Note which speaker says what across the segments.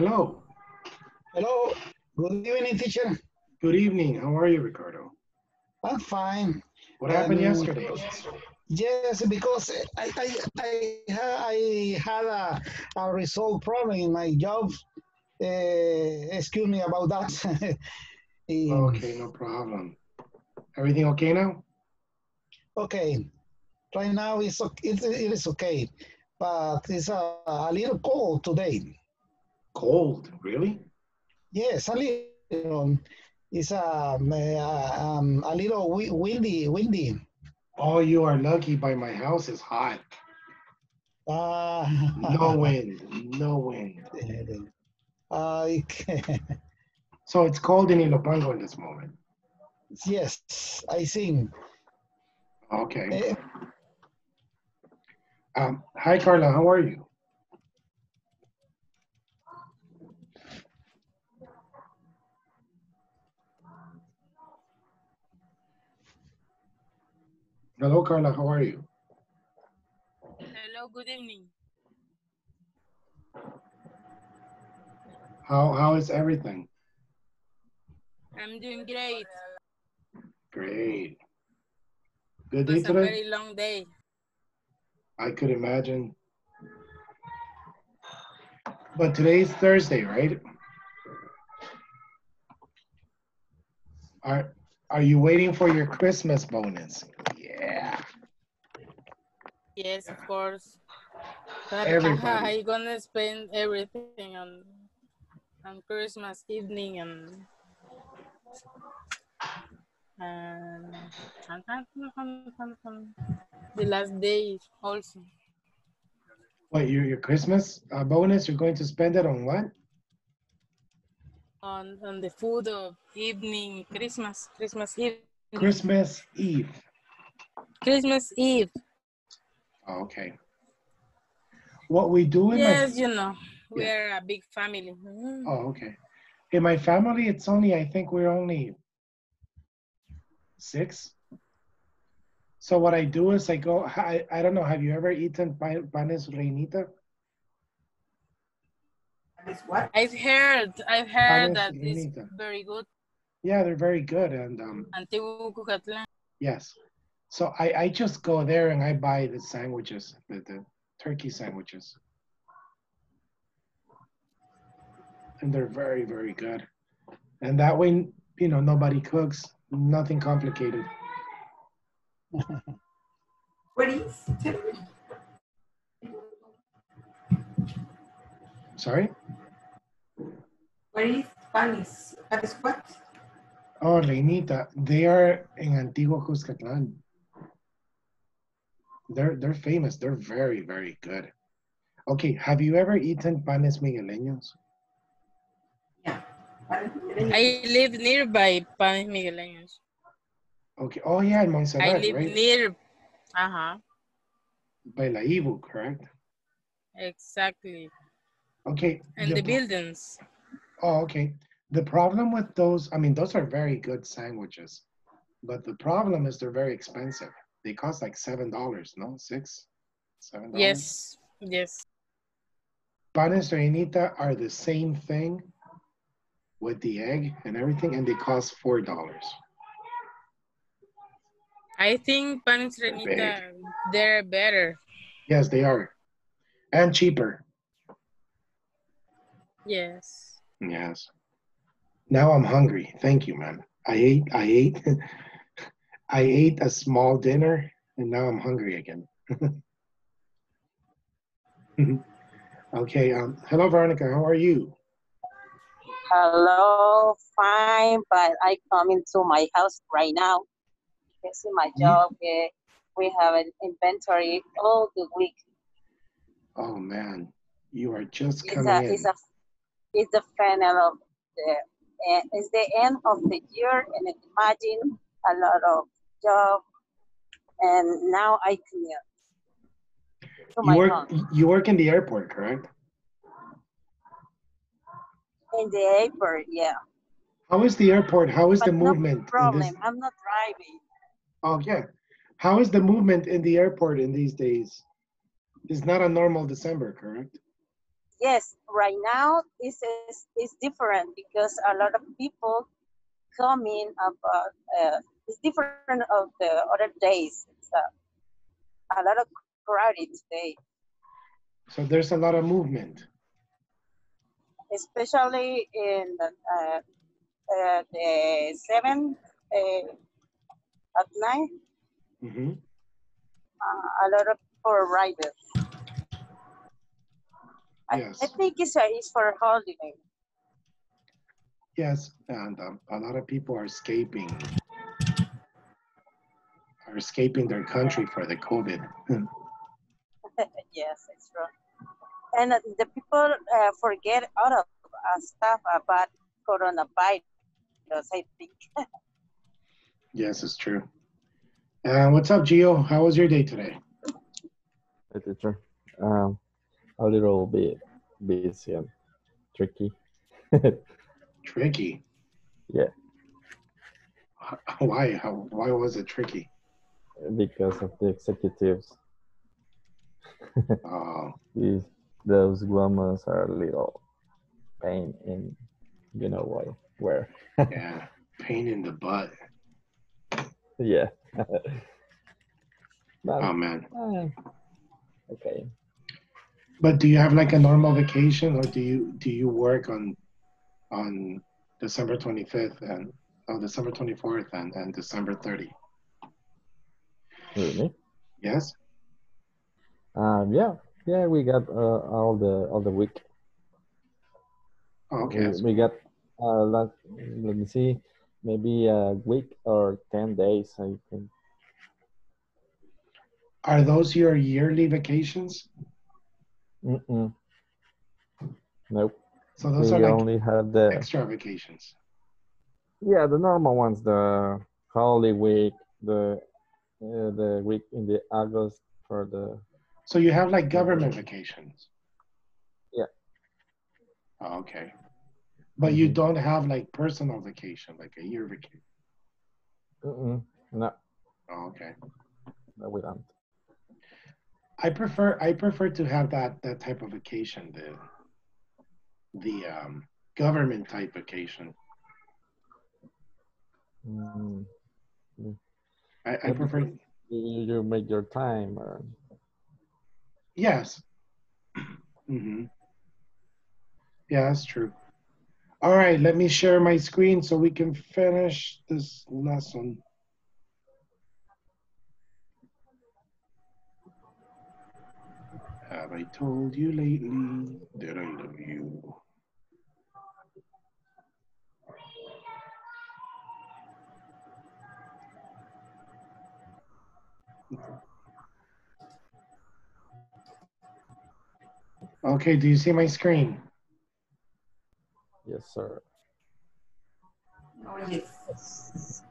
Speaker 1: Hello.
Speaker 2: Hello. Good evening, teacher.
Speaker 1: Good evening. How are you, Ricardo?
Speaker 2: I'm fine.
Speaker 1: What happened
Speaker 2: Um,
Speaker 1: yesterday?
Speaker 2: Yes, because I I I, I had a, a result problem in my job. Uh, excuse me about that. Um,
Speaker 1: Okay, no problem. Everything okay now?
Speaker 2: Okay. Right now it's okay. It, it is okay, but it's a, a little cold today.
Speaker 1: Cold, really?
Speaker 2: Yes, a little. It's um, uh, um, a little windy, windy.
Speaker 1: Oh, you are lucky. By my house is hot.
Speaker 2: Uh,
Speaker 1: No wind. No wind.
Speaker 2: I
Speaker 1: So it's cold in Ilopango in this moment.
Speaker 2: yes, I think.
Speaker 1: Okay.
Speaker 2: Eh,
Speaker 1: Um, hi, Carla. How are you? Hello, Carla. How are you?
Speaker 3: Hello, good evening.
Speaker 1: How How is everything?
Speaker 3: I'm doing great.
Speaker 1: Great. Good day
Speaker 3: was a very long day.
Speaker 1: I could imagine. But today's Thursday, right? Are Are you waiting for your Christmas bonus? Yeah.
Speaker 3: Yes, of course. But
Speaker 1: Everybody.
Speaker 3: I gonna spend everything on on Christmas evening and and, and, and, and- and- and the last day also
Speaker 1: What your your Christmas uh, bonus? You're going to spend it on what?
Speaker 3: on on the food of evening Christmas Christmas Eve
Speaker 1: Christmas Eve.
Speaker 3: Christmas Eve.
Speaker 1: Oh, okay. What we do in
Speaker 3: Yes, you know we're a big family. Mhm.
Speaker 1: oh okay. In my family, it's only I think we're only six. So what I do is I go. I, I don't know. Have you ever eaten pa- panes reinita? What?
Speaker 3: I've heard, I've heard
Speaker 1: Panes
Speaker 3: that it's very good.
Speaker 1: Yeah, they're very good. And um,
Speaker 3: Antiguo Cuscatlán.
Speaker 1: yes, so I, I just go there and I buy the sandwiches, the, the turkey sandwiches. And they're very, very good. And that way, you know, nobody cooks, nothing complicated.
Speaker 4: What is?
Speaker 1: Sorry?
Speaker 4: What is Spanish? What is what?
Speaker 1: Oh, Reinita, they are in Antigua Cuscatlán. They're they're famous. They're very, very good. Okay, have you ever eaten panes migueleños?
Speaker 4: Yeah.
Speaker 3: I live nearby Panes Migueleños.
Speaker 1: Okay. Oh yeah, in Montserrat.
Speaker 3: I live
Speaker 1: right?
Speaker 3: near, uh-huh,
Speaker 1: By La Ibu, correct?
Speaker 3: exactly.
Speaker 1: Okay.
Speaker 3: And the
Speaker 1: pro-
Speaker 3: buildings.
Speaker 1: Oh, okay. The problem with those, I mean, those are very good sandwiches, but the problem is they're very expensive. They cost like seven dollars, no, six, seven. dollars?
Speaker 3: Yes, yes.
Speaker 1: Panes reinita are the same thing with the egg and everything, and they cost four dollars.
Speaker 3: I think Panes Reinita, they're better.
Speaker 1: Yes, they are, and cheaper.
Speaker 3: Yes.
Speaker 1: Yes. Now I'm hungry. Thank you, man. I ate. I ate. I ate a small dinner, and now I'm hungry again. okay. Um. Hello, Veronica. How are you?
Speaker 5: Hello, fine, but I come into my house right now. This is my
Speaker 1: Ye-
Speaker 5: job. eh, we have an inventory all the week.
Speaker 1: Oh man, you are just
Speaker 5: It's
Speaker 1: coming
Speaker 5: a,
Speaker 1: in.
Speaker 5: it's a, it's the final of the, eh, it's the end of the year, and imagine a lot of job, and now I commute to
Speaker 1: You work. You work in the airport, correct?
Speaker 5: in the airport. Yeah,
Speaker 1: How is the airport? How is
Speaker 5: but
Speaker 1: the
Speaker 5: no
Speaker 1: movement? in
Speaker 5: problem.
Speaker 1: this-
Speaker 5: I'm not driving.
Speaker 1: Oh yeah. How is the movement in the airport in these days? It's not a normal December, correct?
Speaker 5: yes, right now this is is different because a lot of people coming about uh, it's different of the other days. It's uh, a lot of crowded today,
Speaker 1: So there's a lot of movement.
Speaker 5: especially in the, uh, uh, the seven uh, at night.
Speaker 1: hmm
Speaker 5: Uh, a lot of people riders. I,
Speaker 1: Yes.
Speaker 5: I think it's, uh, it's for holiday.
Speaker 1: Yes, and um, a lot of people are escaping, are escaping their country for the COVID.
Speaker 5: yes, it's true. And uh, the people uh, forget all of uh, stuff about coronavirus, I think.
Speaker 1: yes, it's true. Uh, what's up, Gio? How was your day today?
Speaker 6: Hey, teacher. Um, a little bit busy and tricky
Speaker 1: Tricky.
Speaker 6: Yeah.
Speaker 1: Why? How? Why was it tricky?
Speaker 6: Because of the executives.
Speaker 1: Oh,
Speaker 6: These those women are a little pain in you know why where.
Speaker 1: yeah, pain in the butt.
Speaker 6: yeah. but
Speaker 1: Oh man.
Speaker 6: uh, okay.
Speaker 1: But do you have like a normal vacation, or do you do you work on on December 25th and oh December 24th and, and December 30?
Speaker 6: Really?
Speaker 1: Yes.
Speaker 6: Um. Yeah. Yeah. We got uh, all the all the week.
Speaker 1: Okay.
Speaker 6: We, we got uh. Let, let me see. Maybe a week or ten days. I think.
Speaker 1: Are those your yearly vacations?
Speaker 6: Mm-mm. Nope.
Speaker 1: So those
Speaker 6: we
Speaker 1: are like
Speaker 6: only had the
Speaker 1: extra vacations.
Speaker 6: yeah the normal ones the Holy Week the uh, the week in the August for the
Speaker 1: So you have like government vacations.
Speaker 6: Yeah.
Speaker 1: Oh, okay. But you
Speaker 6: Mhm.
Speaker 1: don't have like personal vacation, like a year vacation.
Speaker 6: Mm-mm. no
Speaker 1: Oh, okay.
Speaker 6: no we don't
Speaker 1: I prefer I prefer to have that that type of vacation, the the um, government type vacation.
Speaker 6: mm.
Speaker 1: I, I prefer
Speaker 6: you, you make your time or
Speaker 1: yes. hmm Yeah, that's true. All right, let me share my screen so we can finish this lesson. Have I told you lately that I love you? Okay, do you see my screen?
Speaker 6: yes sir
Speaker 4: Oh, yes.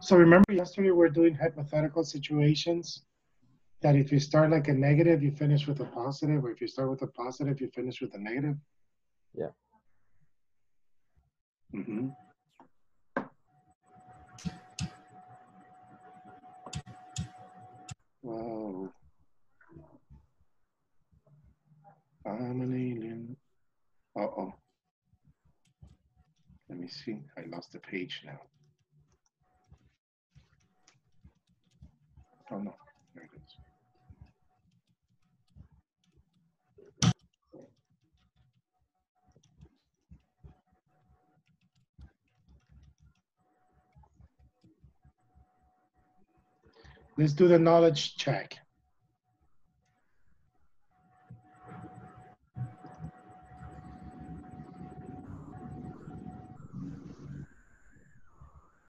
Speaker 1: So remember yesterday we were doing hypothetical situations that if you start like a negative, you finish with a positive, or if you start with a positive, you finish with a negative?
Speaker 6: Yeah.
Speaker 1: Mm-hmm. Whoa. I'm an alien. Uh-oh. Let me see. I lost the page now. Oh no, there it is. Let's do the knowledge check.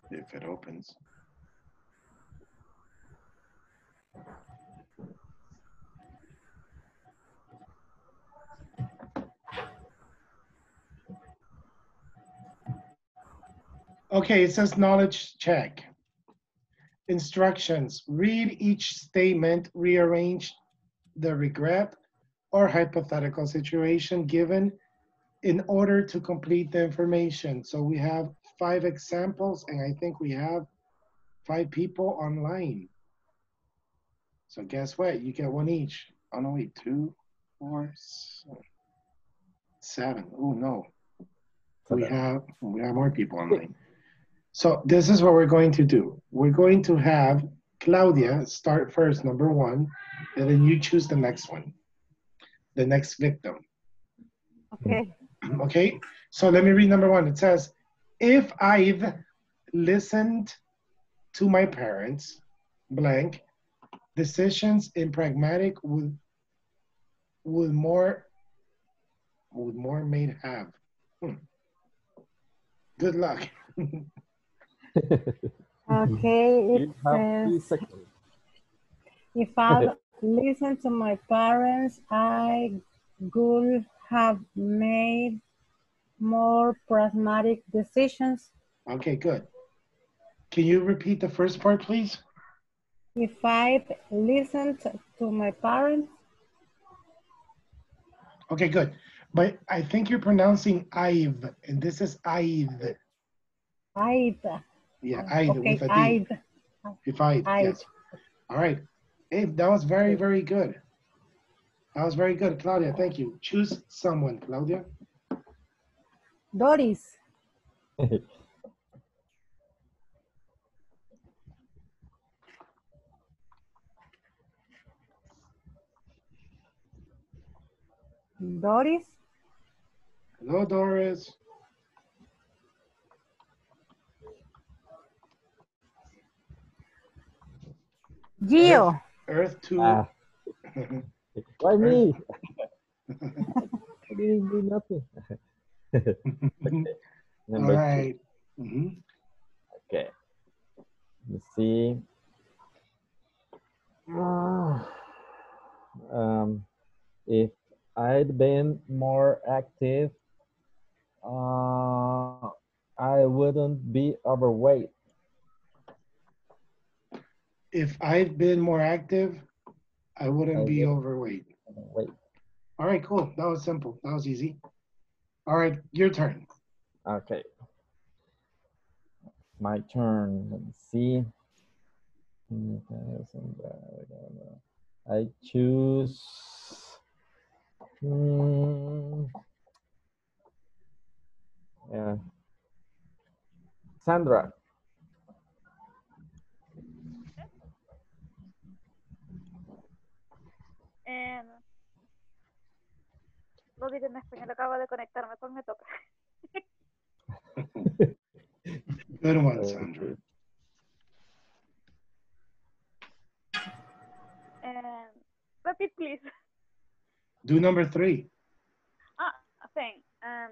Speaker 1: If it opens. Okay, it says knowledge check. Instructions. Read each statement, rearrange the regret or hypothetical situation given in order to complete the information. So we have five examples and I think we have five people online. So guess what? You get one each. Oh no, wait, two, four, seven. Oh no. We have we have more people online. So this is what we're going to do. We're going to have Claudia start first, number one, and then you choose the next one, the next victim.
Speaker 7: Okay.
Speaker 1: Okay, so let me read number one. It says, if I've listened to my parents, blank, decisions in pragmatic would would more would more made have. Hmm. Good luck.
Speaker 7: Okay. It
Speaker 6: you have
Speaker 7: says, if I listened to my parents, I could have made more pragmatic decisions.
Speaker 1: okay, good. Can you repeat the first part, please?
Speaker 7: If I listened to my parents,
Speaker 1: Okay, good. But I think you're pronouncing I've, and this is I've.
Speaker 7: I'd,
Speaker 1: Yeah, oh, I've
Speaker 7: okay,
Speaker 1: with a D.
Speaker 7: I'd,
Speaker 1: If I, yes. All right. Hey, that was very, very good. That was very good, Claudia. Thank you. Choose someone, Claudia.
Speaker 7: Doris, Doris,
Speaker 1: Hello, Doris.
Speaker 7: Gio,
Speaker 1: Earth two.
Speaker 6: Ah, why me? I didn't do nothing.
Speaker 1: All
Speaker 6: Number two.
Speaker 1: right. Mhm.
Speaker 6: Okay. Let's see. Ah, um, if I'd been more active, uh, I wouldn't be overweight.
Speaker 1: If I'd been more active, I wouldn't
Speaker 6: I
Speaker 1: be
Speaker 6: would-
Speaker 1: overweight.
Speaker 6: Wait.
Speaker 1: All right, cool. That was simple. That was easy. All right, your turn.
Speaker 6: Okay. My turn. Let's see. I choose. Hmm. yeah. Sandra.
Speaker 8: En... Lo diré en español, acabo de conectarme, pues me toca.
Speaker 1: Good one, Sandra.
Speaker 8: And... Repeat, please.
Speaker 1: Do number three.
Speaker 8: Ah, thing. Um,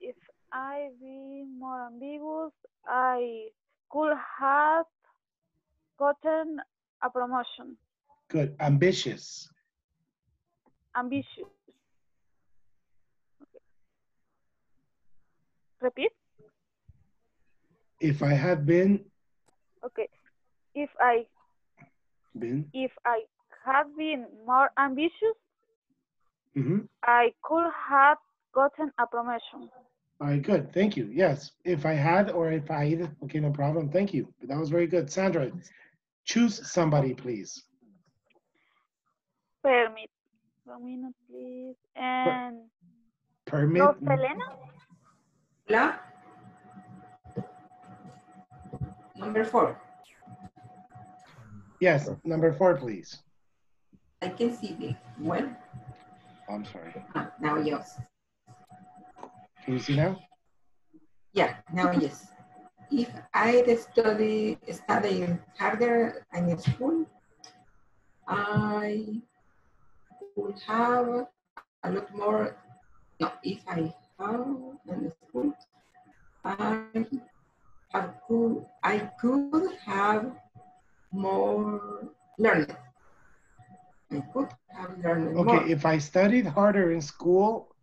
Speaker 8: if I be more ambiguous, I could have gotten a promotion.
Speaker 1: Good. Ambitious.
Speaker 8: Ambitious. Okay. Repeat.
Speaker 1: If I had been,
Speaker 8: Okay. If I
Speaker 1: been,
Speaker 8: if I had been more ambitious,
Speaker 1: hmm
Speaker 8: I could have gotten a promotion.
Speaker 1: All right, good. Thank you. Yes. If I had or if I'd, okay, no problem. Thank you. That was very good. Sandra, choose somebody, please.
Speaker 8: Permit. One minute, please. And
Speaker 1: Permit.
Speaker 8: Roselena?
Speaker 4: Hola. Number four.
Speaker 1: Yes, number four, please.
Speaker 4: I can see the well.
Speaker 1: I'm sorry.
Speaker 4: Ah, now yes.
Speaker 1: Can you see now?
Speaker 4: Yeah, now yes. If I study study harder in school, I would have a lot more. No, if I have in school, I have could I could have more learning. I could have learned more.
Speaker 1: Okay, if I studied harder in school,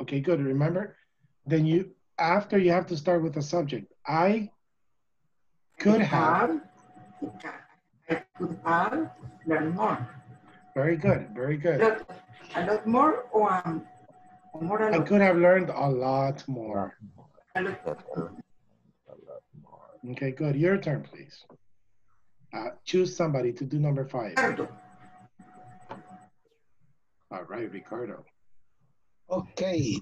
Speaker 1: okay, good. Remember, then you after you have to start with a subject. I could have.
Speaker 4: I could have learned more.
Speaker 1: Very good. Very
Speaker 4: A
Speaker 1: good.
Speaker 4: lot, a lot more or, um, more a
Speaker 1: I
Speaker 4: lot.
Speaker 1: could have learned a lot more.
Speaker 4: A lot.
Speaker 6: A lot more.
Speaker 1: Okay, good. Your turn, please. Uh, choose somebody to do number five.
Speaker 4: Ricardo.
Speaker 1: All right, Ricardo.
Speaker 2: Okay.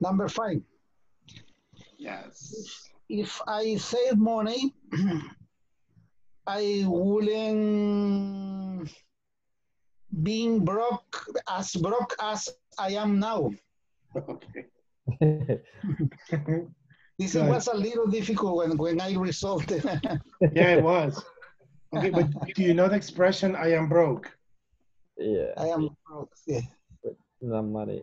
Speaker 2: Number five.
Speaker 1: Yes.
Speaker 2: If I save money, I wouldn't being broke as broke as I am now.
Speaker 1: Okay.
Speaker 2: This
Speaker 1: Good.
Speaker 2: was a little difficult when, when I resolved it.
Speaker 1: Yeah, it was. Okay, but do you know the expression "I am broke"?
Speaker 6: yeah,
Speaker 2: I am broke. Yeah.
Speaker 6: no money.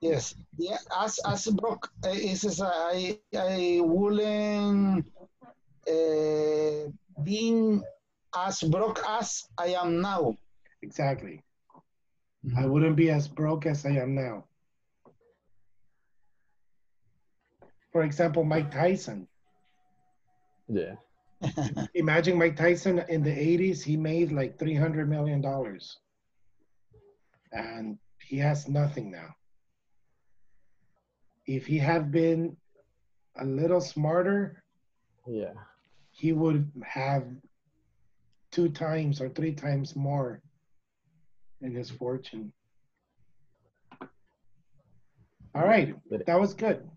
Speaker 2: Yes. Yeah. As as broke uh, is is I I wouldn't uh, being as broke as I am now.
Speaker 1: Exactly. I mm-hmm. wouldn't be as broke as I am now. For example, Mike Tyson.
Speaker 6: Yeah,
Speaker 1: Imagine Mike Tyson in the 80s, he made like $300 million. And he has nothing now. If he had been a little smarter,
Speaker 6: yeah,
Speaker 1: he would have two times or three times more in his fortune. All right, that was good.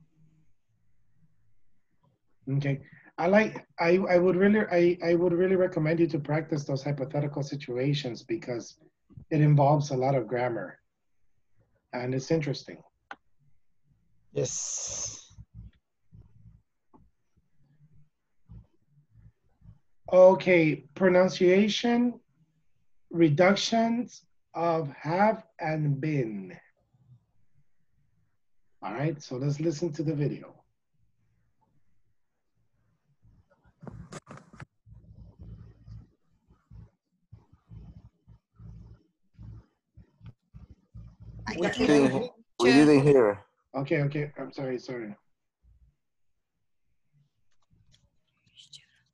Speaker 1: Okay, I like. I I would really I I would really recommend you to practice those hypothetical situations because it involves a lot of grammar, and it's interesting.
Speaker 2: Yes.
Speaker 1: Okay, pronunciation, reductions of have and been. All right, so let's listen to the video.
Speaker 2: We didn't.
Speaker 9: We oh, didn't hear.
Speaker 1: Okay, okay, I'm sorry, sorry.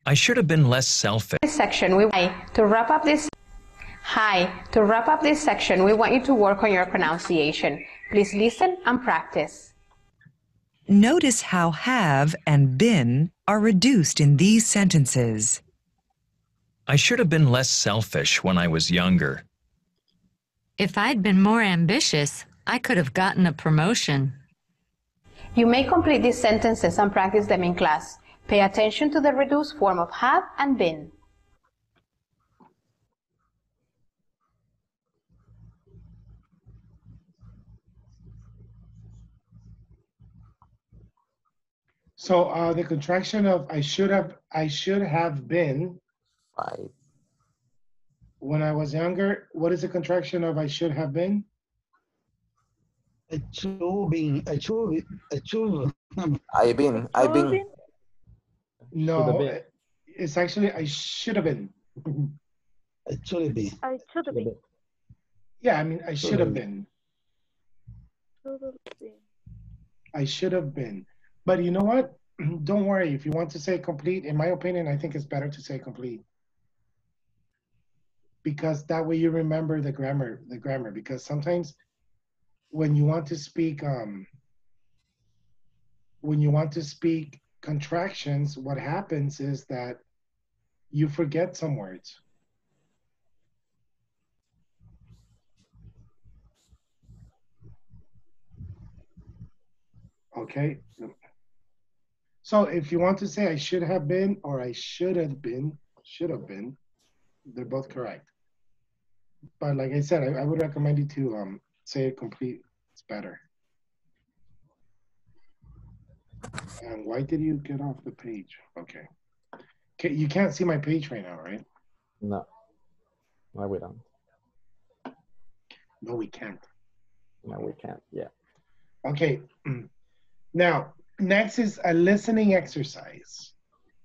Speaker 10: I should have been less selfish.
Speaker 11: this section, we to wrap up this Hi, to wrap up this section, we want you to work on your pronunciation. Please listen and practice.
Speaker 12: Notice how have and been are reduced in these sentences.
Speaker 10: I should have been less selfish when I was younger.
Speaker 13: If I'd been more ambitious, I could have gotten a promotion.
Speaker 11: You may complete these sentences and practice them in class. Pay attention to the reduced form of have and been.
Speaker 1: So uh, the contraction of I should have I should have been
Speaker 9: Five.
Speaker 1: when I was younger. What is the contraction of I should have been?
Speaker 2: it should be, it should, be- it should.
Speaker 9: I've been. I've been.
Speaker 6: Should've
Speaker 1: No,
Speaker 6: been.
Speaker 1: it's actually I should have been.
Speaker 2: I should be.
Speaker 8: I should be.
Speaker 1: Yeah, I mean I should have been. I should have been. But you know what? Don't worry. If you want to say complete, in my opinion, I think it's better to say complete. Because that way you remember the grammar, the grammar. Because sometimes when you want to speak, um, when you want to speak contractions, what happens is that you forget some words. Okay. So if you want to say I should have been or I should have been, should have been, they're both correct. But like I said, I, I would recommend you to um, say it complete. It's better. And why did you get off the page? Okay. Okay, you can't see my page right now, right?
Speaker 6: No, no, we don't.
Speaker 1: No, we can't.
Speaker 6: No, we can't. Yeah.
Speaker 1: Okay. Now, next is a listening exercise.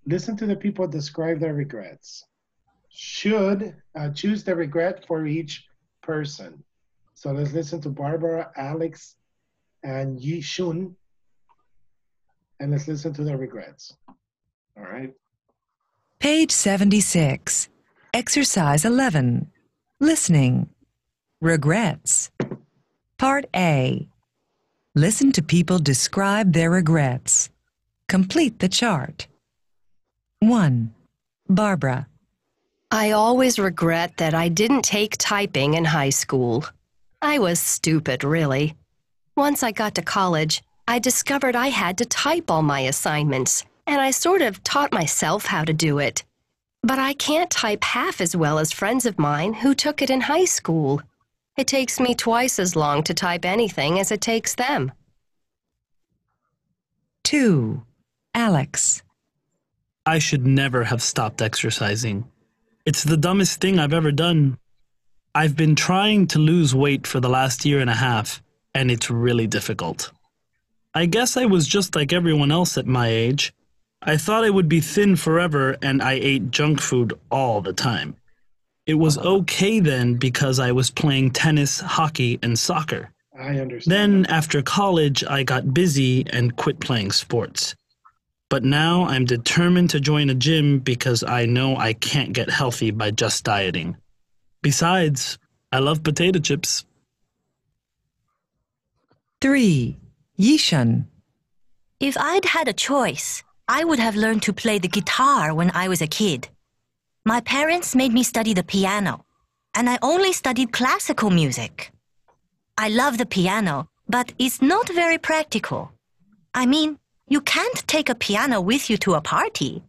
Speaker 1: Listen to the people describe their regrets. Should uh, choose the regret for each person. So let's listen to Barbara, Alex, and Yi Shun. And let's listen to their regrets. All right.
Speaker 12: Page 76. Exercise 11. Listening. Regrets. Part A. Listen to people describe their regrets. Complete the chart. 1. Barbara.
Speaker 14: I always regret that I didn't take typing in high school. I was stupid, really. Once I got to college, I discovered I had to type all my assignments, and I sort of taught myself how to do it. But I can't type half as well as friends of mine who took it in high school. It takes me twice as long to type anything as it takes them.
Speaker 12: 2. Alex.
Speaker 15: I should never have stopped exercising. It's the dumbest thing I've ever done. I've been trying to lose weight for the last year and a half, and it's really difficult. I guess I was just like everyone else at my age. I thought I would be thin forever, and I ate junk food all the time. It was uh-huh. okay then because I was playing tennis, hockey, and soccer.
Speaker 1: I understand.
Speaker 15: Then, after college, I got busy and quit playing sports. But now I'm determined to join a gym because I know I can't get healthy by just dieting. Besides, I love potato chips.
Speaker 12: 3. Yishan.
Speaker 16: If I'd had a choice, I would have learned to play the guitar when I was a kid. My parents made me study the piano, and I only studied classical music. I love the piano, but it's not very practical. I mean, you can't take a piano with you to a party.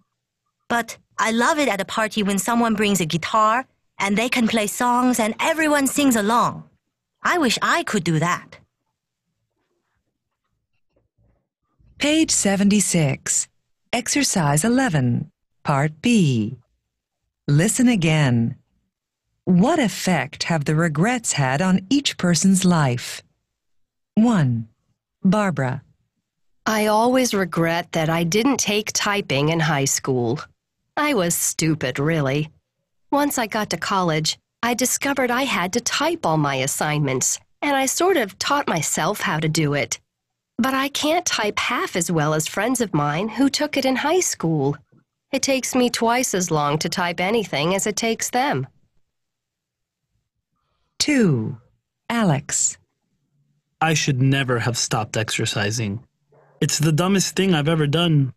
Speaker 16: But I love it at a party when someone brings a guitar and they can play songs and everyone sings along. I wish I could do that.
Speaker 12: Page 76. Exercise 11. Part B. Listen again. What effect have the regrets had on each person's life? 1. Barbara.
Speaker 14: I always regret that I didn't take typing in high school. I was stupid, really. Once I got to college, I discovered I had to type all my assignments, and I sort of taught myself how to do it. But I can't type half as well as friends of mine who took it in high school. It takes me twice as long to type anything as it takes them.
Speaker 12: 2. Alex.
Speaker 15: I should never have stopped exercising. It's the dumbest thing I've ever done.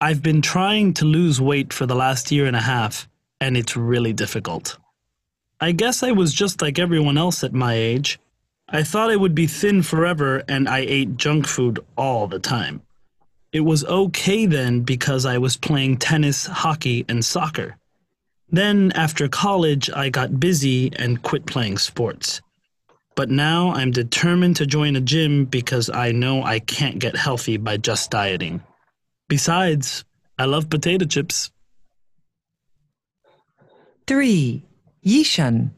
Speaker 15: I've been trying to lose weight for the last year and a half, and it's really difficult. I guess I was just like everyone else at my age. I thought I would be thin forever, and I ate junk food all the time. It was okay then because I was playing tennis, hockey, and soccer. Then, after college, I got busy and quit playing sports. But now I'm determined to join a gym because I know I can't get healthy by just dieting. Besides, I love potato chips.
Speaker 12: 3. Yishan.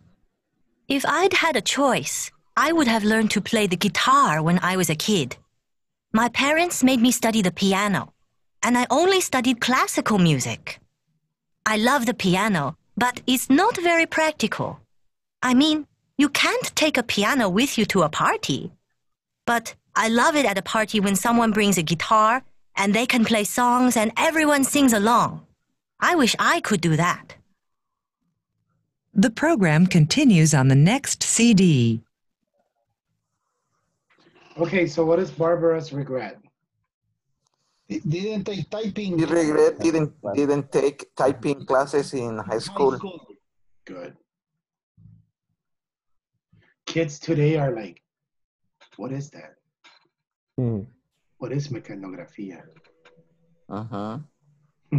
Speaker 16: If I'd had a choice, I would have learned to play the guitar when I was a kid. My parents made me study the piano, and I only studied classical music. I love the piano, but it's not very practical. I mean, you can't take a piano with you to a party. But I love it at a party when someone brings a guitar and they can play songs and everyone sings along. I wish I could do that.
Speaker 12: The program continues on the next CD.
Speaker 1: Okay, so what is Barbara's regret?
Speaker 2: Didn't take typing.
Speaker 9: You regret didn't didn't take typing classes in high school.
Speaker 1: Good. Kids today are like, what is that?
Speaker 6: Hmm.
Speaker 1: What is mecanografía?
Speaker 9: Uh-huh.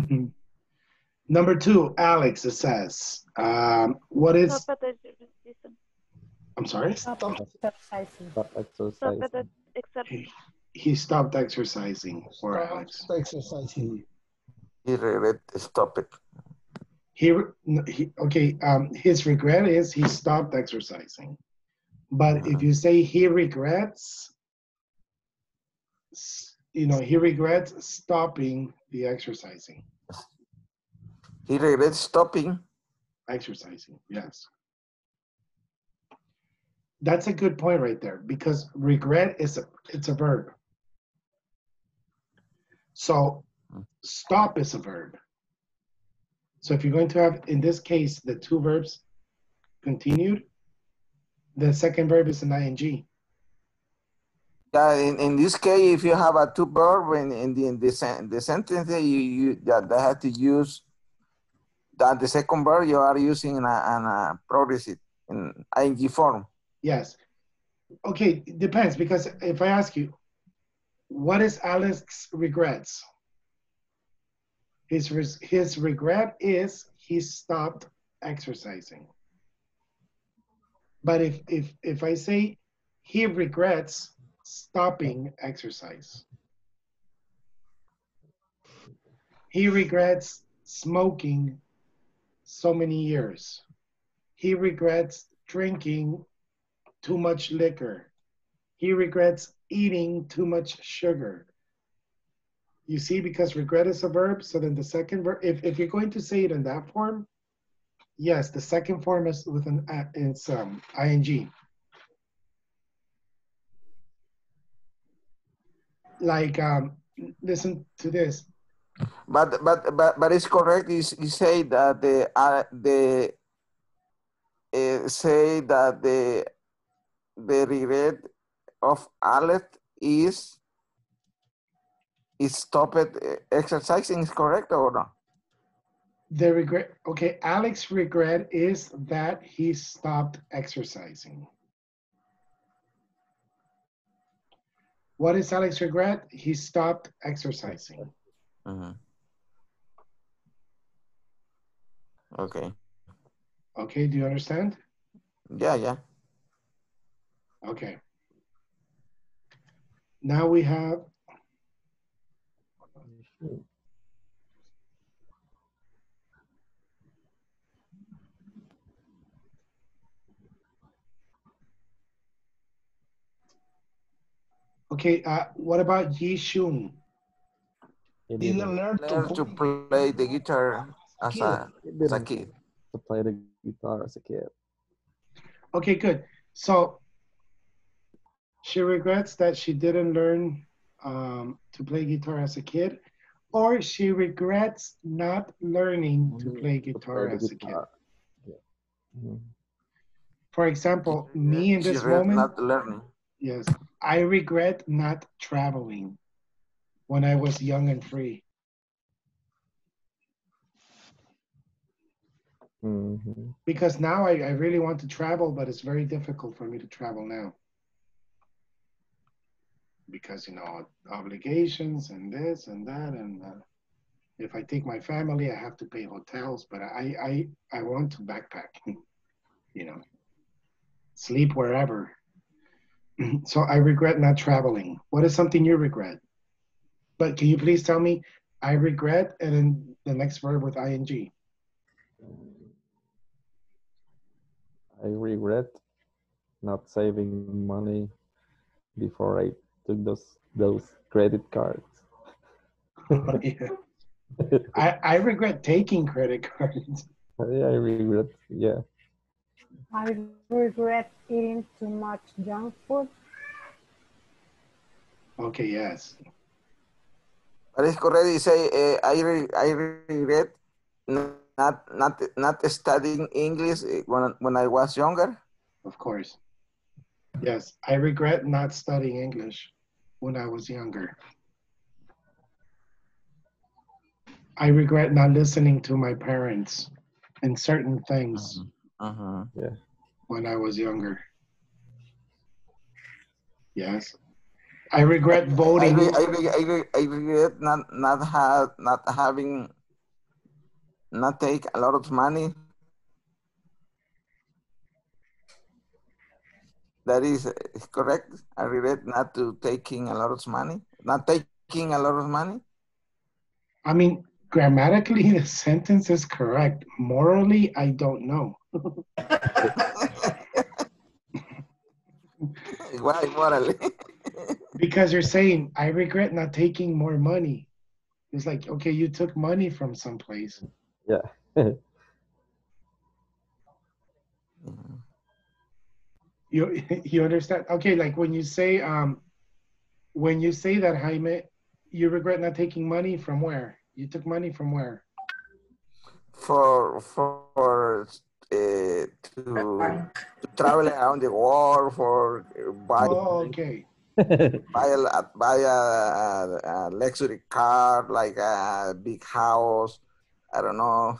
Speaker 1: Number two, Alex says, um, what is,
Speaker 8: Stop at exercising.
Speaker 1: I'm sorry?
Speaker 7: Stop exercising.
Speaker 6: Stop
Speaker 8: Stop
Speaker 6: exercising.
Speaker 8: except
Speaker 1: He stopped exercising for Alex.
Speaker 2: Exercising.
Speaker 9: He regret stop it.
Speaker 1: He, he okay, um, his regret is he stopped exercising. But if you say he regrets, you know, he regrets stopping the exercising.
Speaker 9: He regrets stopping.
Speaker 1: Exercising, yes. That's a good point right there because regret is a it's a verb. So stop is a verb. So if you're going to have in this case the two verbs continued, the second verb is an ing.
Speaker 9: Yeah, in, in this case, if you have a two verb in, in the in the, sen- the sentence, you you yeah, they have to use that the second verb you are using in a, in a progressive in ing form.
Speaker 1: Yes. Okay, depends because if I ask you, what is Alex's regrets? His his regret is he stopped exercising. But if if if I say he regrets stopping exercise, he regrets smoking so many years. He regrets drinking too much liquor. He regrets eating too much sugar. You see, because regret is a verb, so then the second verb, if, if you're going to say it in that form, yes, the second form is with an uh, it's um, ing. Like, um, listen to this.
Speaker 9: But but but but it's correct. You, you say that the uh, the uh, say that the the regret of Alex is is stopped uh, exercising. Is correct or not?
Speaker 1: The regret, okay, Alex regret is that he stopped exercising. What is Alex regret? He stopped exercising.
Speaker 9: Mhm. Okay.
Speaker 1: Okay, do you understand?
Speaker 9: Yeah, yeah.
Speaker 1: Okay. Now we have Okay, uh, what about Yi Shun?
Speaker 6: He
Speaker 2: Didn't
Speaker 6: didn't
Speaker 2: learn
Speaker 9: Learn to play the guitar as a as a kid.
Speaker 6: to play the guitar as a kid.
Speaker 1: Okay, good. So she regrets that she didn't learn um, to play guitar as a kid, or she regrets not learning to play guitar
Speaker 6: play the
Speaker 1: as a kid.
Speaker 6: guitar. Mhm.
Speaker 1: For example, me in
Speaker 9: She
Speaker 1: this
Speaker 9: regret
Speaker 1: moment,
Speaker 9: not learning.
Speaker 1: yes, I regret not traveling when I was young and free.
Speaker 6: Mhm.
Speaker 1: Because now I, I really want to travel, but it's very difficult for me to travel now. Because, you know, obligations and this and that. And uh, if I take my family, I have to pay hotels, but I, I, I want to backpack, you know, sleep wherever. so I regret not traveling. What is something you regret? But can you please tell me, I regret, and then the next verb with ing.
Speaker 6: I regret not saving money before I took those those credit cards.
Speaker 1: yeah. I, I regret taking credit cards.
Speaker 6: yeah, I regret. Yeah.
Speaker 7: I regret eating too much junk food.
Speaker 1: Okay, yes.
Speaker 9: But it's correct. You say uh, I re, I regret not not not studying English eh, when when I was younger.
Speaker 1: Of course. Yes, I regret not studying English when I was younger. I regret not listening to my parents in certain things
Speaker 9: Uh-huh.
Speaker 6: Yeah.
Speaker 1: when I was younger. Yes. I regret
Speaker 9: I,
Speaker 1: voting.
Speaker 9: re, I, re, I, re, I regret not not have not having not take a lot of money. That is uh, correct. I regret not to taking a lot of money, not taking a lot of money.
Speaker 1: I mean, grammatically, the sentence is correct. Morally, I don't know.
Speaker 9: Why morally?
Speaker 1: because you're saying, I regret not taking more money. It's like, okay, you took money from someplace.
Speaker 6: Yeah.
Speaker 1: You you understand? Okay, like when you say um when you say that Jaime, you regret not taking money from where? You took money from where?
Speaker 9: for for uh, to to travel around the world for uh, buy
Speaker 1: Oh, okay.
Speaker 9: buy a buy a, a, a luxury car like a big house. I don't know.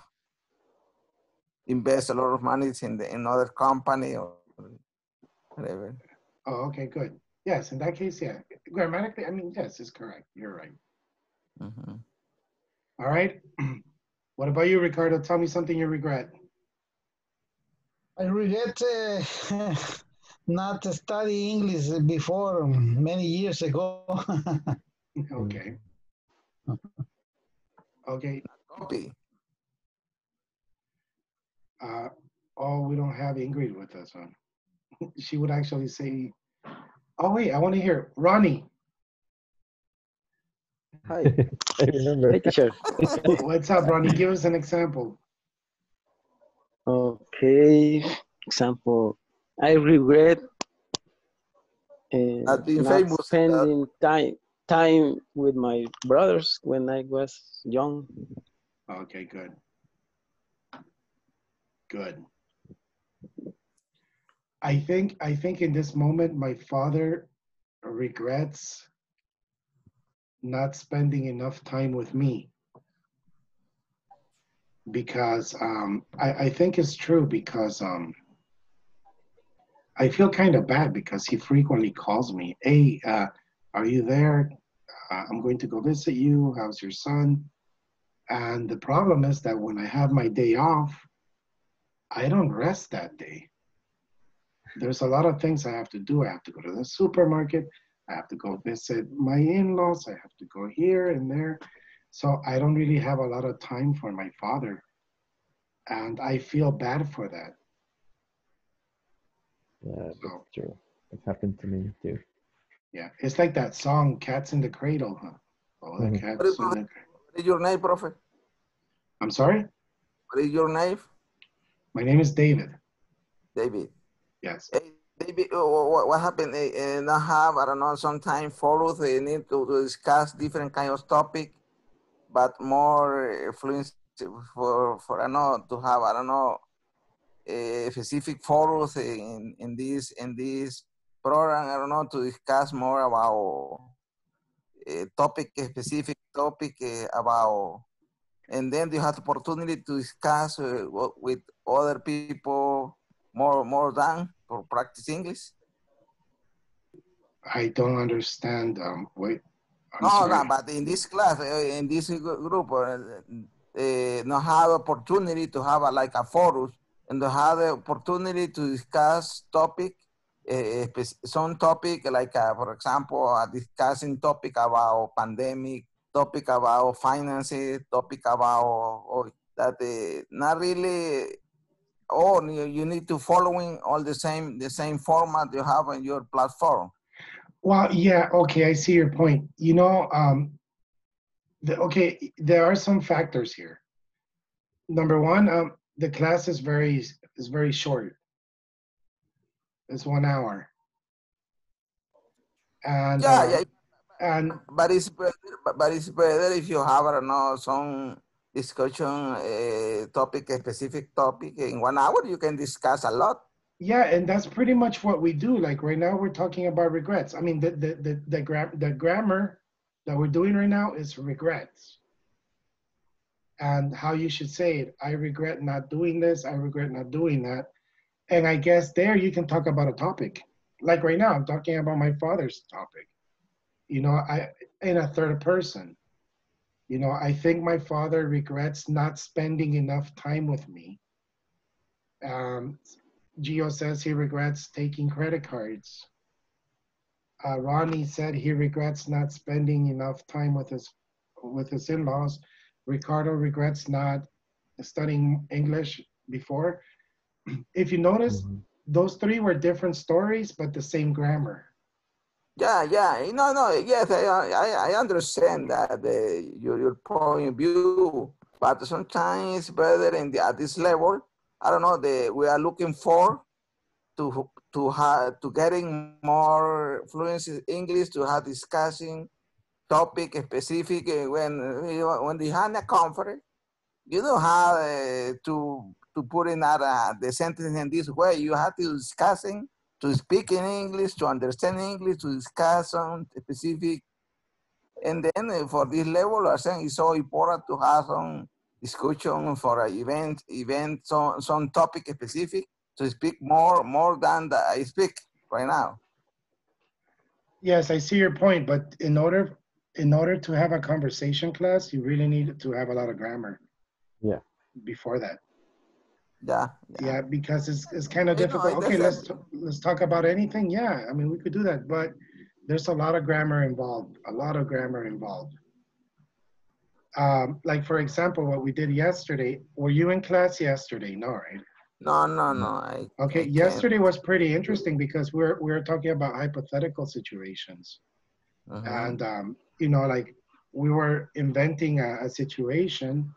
Speaker 9: invest a lot of money in the in other company or whatever.
Speaker 1: Oh, okay, good. Yes, in that case, yeah. Grammatically, I mean, yes, it's correct. You're right.
Speaker 9: Mhm.
Speaker 1: All right. What about you, Ricardo? Tell me something you regret.
Speaker 2: I regret uh, not studying English before many years ago.
Speaker 1: Okay. Okay.
Speaker 9: Copy.
Speaker 1: Uh, oh, we don't have Ingrid with us, huh? She would actually say, oh, wait, I want to hear Ronnie.
Speaker 17: Hi.
Speaker 6: I remember.
Speaker 17: Hi, teacher.
Speaker 1: What's up, Ronnie? Give us an example.
Speaker 17: Okay. Example. I regret uh,
Speaker 9: Not being
Speaker 17: not
Speaker 9: famous, uh,
Speaker 17: spending time time with my brothers when I was young.
Speaker 1: Okay, good. Good. I think I think in this moment my father regrets not spending enough time with me because um, I, I think it's true because um, I feel kind of bad because he frequently calls me, "Hey, uh, are you there? Uh, I'm going to go visit you. How's your son?" And the problem is that when I have my day off, I don't rest that day. There's a lot of things I have to do. I have to go to the supermarket. I have to go visit my in-laws. I have to go here and there. So I don't really have a lot of time for my father. And I feel bad for that.
Speaker 6: Yeah, that's true. It happened to me too.
Speaker 1: Yeah. It's like that song, Cats in the Cradle, huh? Oh, the
Speaker 6: Mhm.
Speaker 1: cats
Speaker 9: What is,
Speaker 1: in the
Speaker 9: what is your name, Prophet?
Speaker 1: I'm sorry?
Speaker 9: What is your name?
Speaker 1: My name is David.
Speaker 9: David.
Speaker 1: Yes.
Speaker 9: Eh, hey, David, uh, what, what happened? They uh, not have, I don't know, sometime forward they eh, need to, discuss different kind of topic, but more eh, fluency for, for, I know, to have, I don't know, a specific forums in, in this, in this program, I don't know, to discuss more about a topic, a specific topic about, and then you have the opportunity to discuss with other people more, more than for practice English.
Speaker 1: I don't understand. Um, wait. I'm
Speaker 9: no,
Speaker 1: sorry.
Speaker 9: no, but in this class, uh, in this group, uh, uh, not have opportunity to have a, like a forum and to have the opportunity to discuss topic, uh, some topic like, uh, for example, discussing topic about pandemic, topic about finances, topic about oh, that uh, not really. Oh, you, you need to following all the same the same format you have on your platform.
Speaker 1: Well, yeah, okay, I see your point. You know, um, the, okay, there are some factors here. Number one, um, the class is very is very short. It's one hour. And
Speaker 9: Yeah,
Speaker 1: uh,
Speaker 9: yeah.
Speaker 1: and
Speaker 9: But it's better, but but it's better if you have, I don't know, some discussion uh, topic, a specific topic. In one hour, you can discuss a lot.
Speaker 1: yeah, and that's pretty much what we do. Like right now, we're talking about regrets. I mean, the the the the, gra- the grammar that we're doing right now is regrets. And how you should say it. I regret not doing this. I regret not doing that. And I guess there you can talk about a topic. Like right now, I'm talking about my father's topic. You know, I in a third person. You know, I think my father regrets not spending enough time with me. Um, Gio says he regrets taking credit cards. Uh, Ronnie said he regrets not spending enough time with his with his in-laws. Ricardo regrets not studying English before. If you notice, those three were different stories, but the same grammar.
Speaker 9: Yeah, yeah. No, no. Yes, I, I, I understand that uh, your, your point of view, but sometimes better in the, at this level. I don't know. The we are looking for to to have to getting more fluency English to have discussing topic specific uh, when when they have a conference. You don't have uh, to to put in that uh, the sentence in this way. You have to discussing to speak in English, to understand English, to discuss on specific. And then uh, for this level, I think it's so important to have some discussion for an event, event, some, some topic specific to speak more, more than that I speak right now.
Speaker 1: Yes, I see your point, but in order, in order to have a conversation class, you really need to have a lot of grammar
Speaker 6: Yeah.
Speaker 1: before that.
Speaker 9: Yeah.
Speaker 1: Yeah, because it's, it's kind of
Speaker 9: You know,
Speaker 1: difficult. Okay, let's, let's talk about anything. Yeah, I mean, we could do that, but there's a lot of grammar involved, a lot of grammar involved. Um, like for example, what we did yesterday, were you in class yesterday? No, right?
Speaker 9: No, no, no. I,
Speaker 1: Okay,
Speaker 9: I
Speaker 1: yesterday was pretty interesting because we're, we're talking about hypothetical situations.
Speaker 9: Uh-huh.
Speaker 1: And, um, you know, like we were inventing a, a situation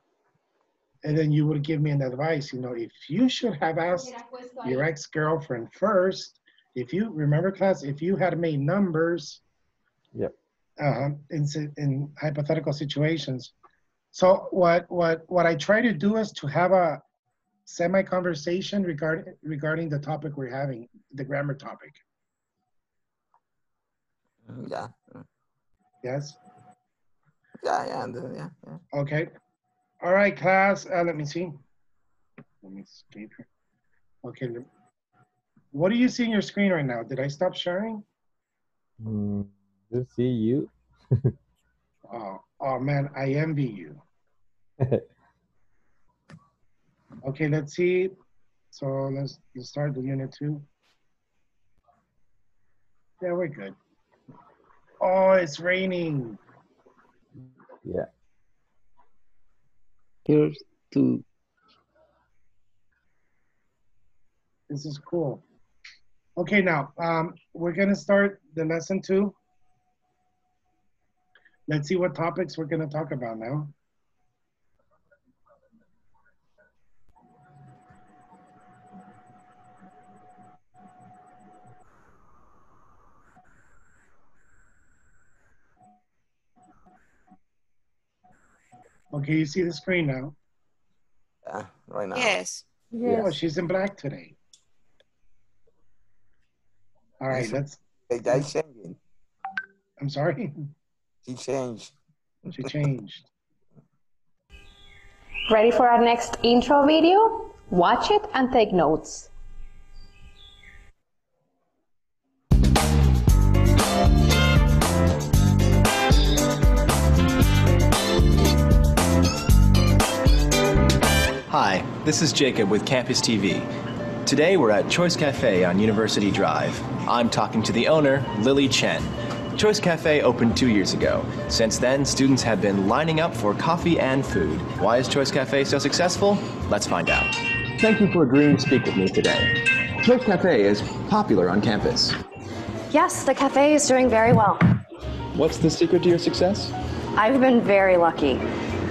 Speaker 1: and then you would give me an advice, you know, if you should have asked your ex-girlfriend first, if you remember class, if you had made numbers
Speaker 6: Yep.
Speaker 1: uh, in, in hypothetical situations. So what, what, what I try to do is to have a semi-conversation regarding, regarding the topic we're having, the grammar topic.
Speaker 9: Yeah.
Speaker 1: Yes?
Speaker 9: Yeah, yeah, yeah, yeah.
Speaker 1: Okay. All right, class. Uh, let me see. Let me escape here. Okay. What do you see in your screen right now? Did I stop sharing?
Speaker 6: Mm, to see you.
Speaker 1: Oh, oh man, I envy you. Okay, let's see. So let's, let's start the unit two. Yeah, we're good. Oh, it's raining.
Speaker 6: yeah.
Speaker 17: Here's to
Speaker 1: This is cool. Okay, now um, we're gonna start the lesson two. Let's see what topics we're gonna talk about now. Okay, you see the screen now?
Speaker 9: Yeah, right now.
Speaker 18: Yes.
Speaker 1: Oh, she's in black today. All right,
Speaker 9: Yes.
Speaker 1: let's.
Speaker 9: Hey, I changing.
Speaker 1: I'm sorry.
Speaker 9: She changed.
Speaker 1: She changed.
Speaker 11: Ready for our next intro video? Watch it and take notes.
Speaker 19: Hi, this is Jacob with Campus TV. Today we're at Choice Cafe on University Drive. I'm talking to the owner, Lily Chen. Choice Cafe opened two years ago. Since then, students have been lining up for coffee and food. Why is Choice Cafe so successful? Let's find out. Thank you for agreeing to speak with me today. Choice Cafe is popular on campus.
Speaker 20: Yes, the cafe is doing very well.
Speaker 19: What's the secret to your success?
Speaker 20: I've been very lucky.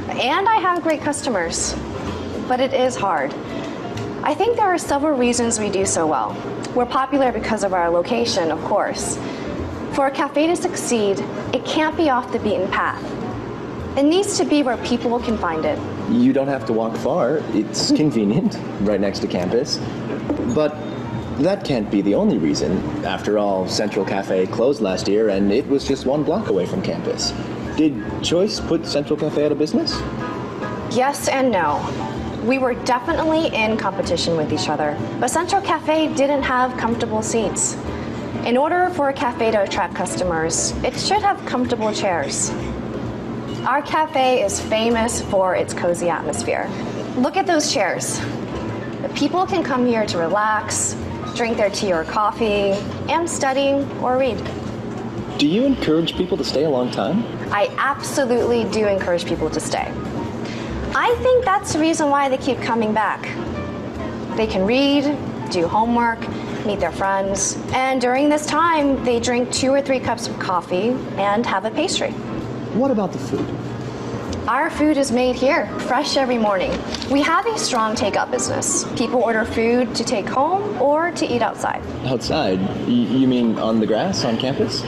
Speaker 20: And I have great customers. But it is hard. I think there are several reasons we do so well. We're popular because of our location, of course. For a cafe to succeed, it can't be off the beaten path. It needs to be where people can find it.
Speaker 19: You don't have to walk far. It's convenient, right next to campus. But that can't be the only reason. After all, Central Cafe closed last year and it was just one block away from campus. Did Choice put Central Cafe out of business?
Speaker 20: Yes and no. We were definitely in competition with each other, but Central Cafe didn't have comfortable seats. In order for a cafe to attract customers, it should have comfortable chairs. Our cafe is famous for its cozy atmosphere. Look at those chairs. The people can come here to relax, drink their tea or coffee, and study or read.
Speaker 19: Do you encourage people to stay a long time?
Speaker 20: I absolutely do encourage people to stay. I think that's the reason why they keep coming back. They can read, do homework, meet their friends, and during this time, they drink two or three cups of coffee and have a pastry.
Speaker 19: What about the food?
Speaker 20: Our food is made here, fresh every morning. We have a strong takeout business. People order food to take home or to eat outside.
Speaker 19: Outside? You mean on the grass on campus?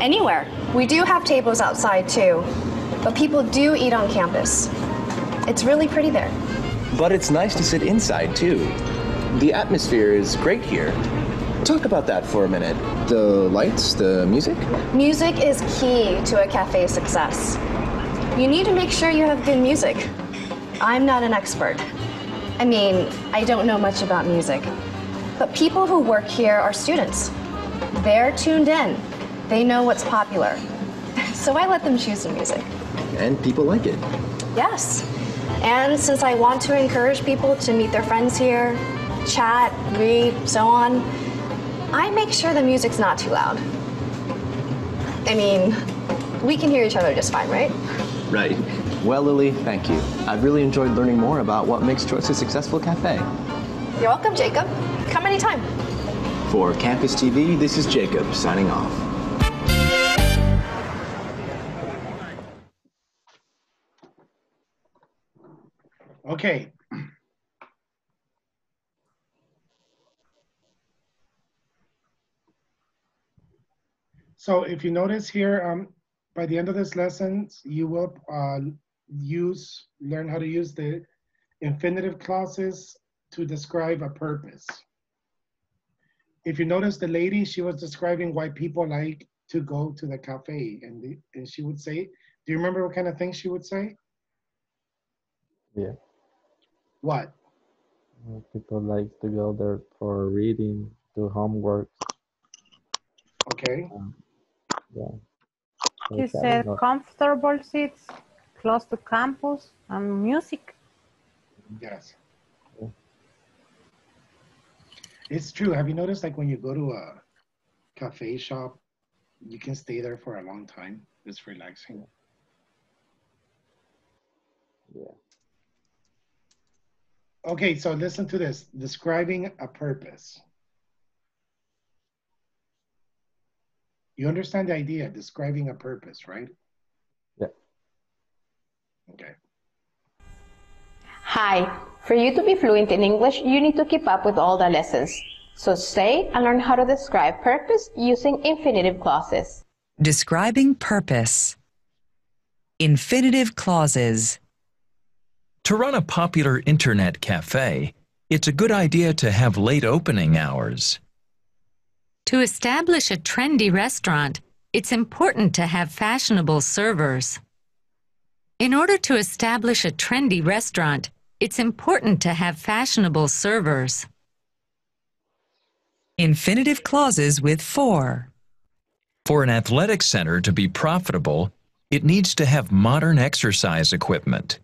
Speaker 20: Anywhere. We do have tables outside too, but people do eat on campus. It's really pretty there.
Speaker 19: But it's nice to sit inside too. The atmosphere is great here. Talk about that for a minute. The lights, the music?
Speaker 20: Music is key to a cafe success. You need to make sure you have good music. I'm not an expert. I mean, I don't know much about music. But people who work here are students. They're tuned in. They know what's popular. So I let them choose the music.
Speaker 19: And people like it.
Speaker 20: Yes. And since I want to encourage people to meet their friends here, chat, read, so on, I make sure the music's not too loud. I mean, we can hear each other just fine, right?
Speaker 19: Right. Well, Lily, thank you. I've really enjoyed learning more about what makes Choice a successful cafe.
Speaker 20: You're welcome, Jacob. Come anytime.
Speaker 19: For Campus TV, this is Jacob signing off.
Speaker 1: Okay. So if you notice here, um, by the end of this lesson, you will uh, use, learn how to use the infinitive clauses to describe a purpose. If you notice the lady, she was describing why people like to go to the cafe and, the, and she would say, do you remember what kind of things she would say?
Speaker 6: Yeah.
Speaker 1: What?
Speaker 6: People like to go there for reading, do homework.
Speaker 1: Okay.
Speaker 6: Um, yeah.
Speaker 7: You
Speaker 6: Like,
Speaker 7: said comfortable seats, close to campus, and music.
Speaker 1: Yes. It's true. Have you noticed like when you go to a cafe shop, you can stay there for a long time. It's relaxing.
Speaker 6: Yeah.
Speaker 1: Okay, so listen to this. Describing a purpose. You understand the idea, describing a purpose, right?
Speaker 6: Yeah.
Speaker 1: Okay.
Speaker 11: Hi. For you to be fluent in English, you need to keep up with all the lessons. So stay and learn how to describe purpose using infinitive clauses.
Speaker 12: Describing purpose. Infinitive clauses.
Speaker 10: To run a popular internet cafe, it's a good idea to have late opening hours.
Speaker 13: To establish a trendy restaurant, it's important to have fashionable servers. In order to establish a trendy restaurant, it's important to have fashionable servers.
Speaker 12: Infinitive clauses with for.
Speaker 10: For an athletic center to be profitable, it needs to have modern exercise equipment.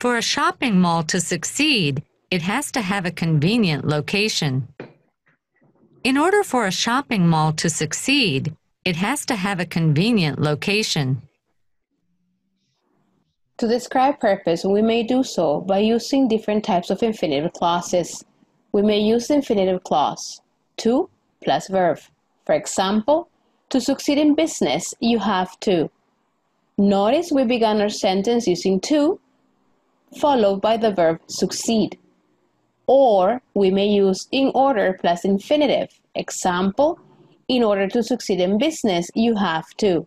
Speaker 13: For a shopping mall to succeed, it has to have a convenient location. In order for a shopping mall to succeed, it has to have a convenient location.
Speaker 11: To describe purpose, we may do so by using different types of infinitive clauses. We may use the infinitive clause to plus verb. For example, to succeed in business, you have to. Notice we began our sentence using to, followed by the verb succeed. Or we may use in order plus infinitive. Example, in order to succeed in business, you have to.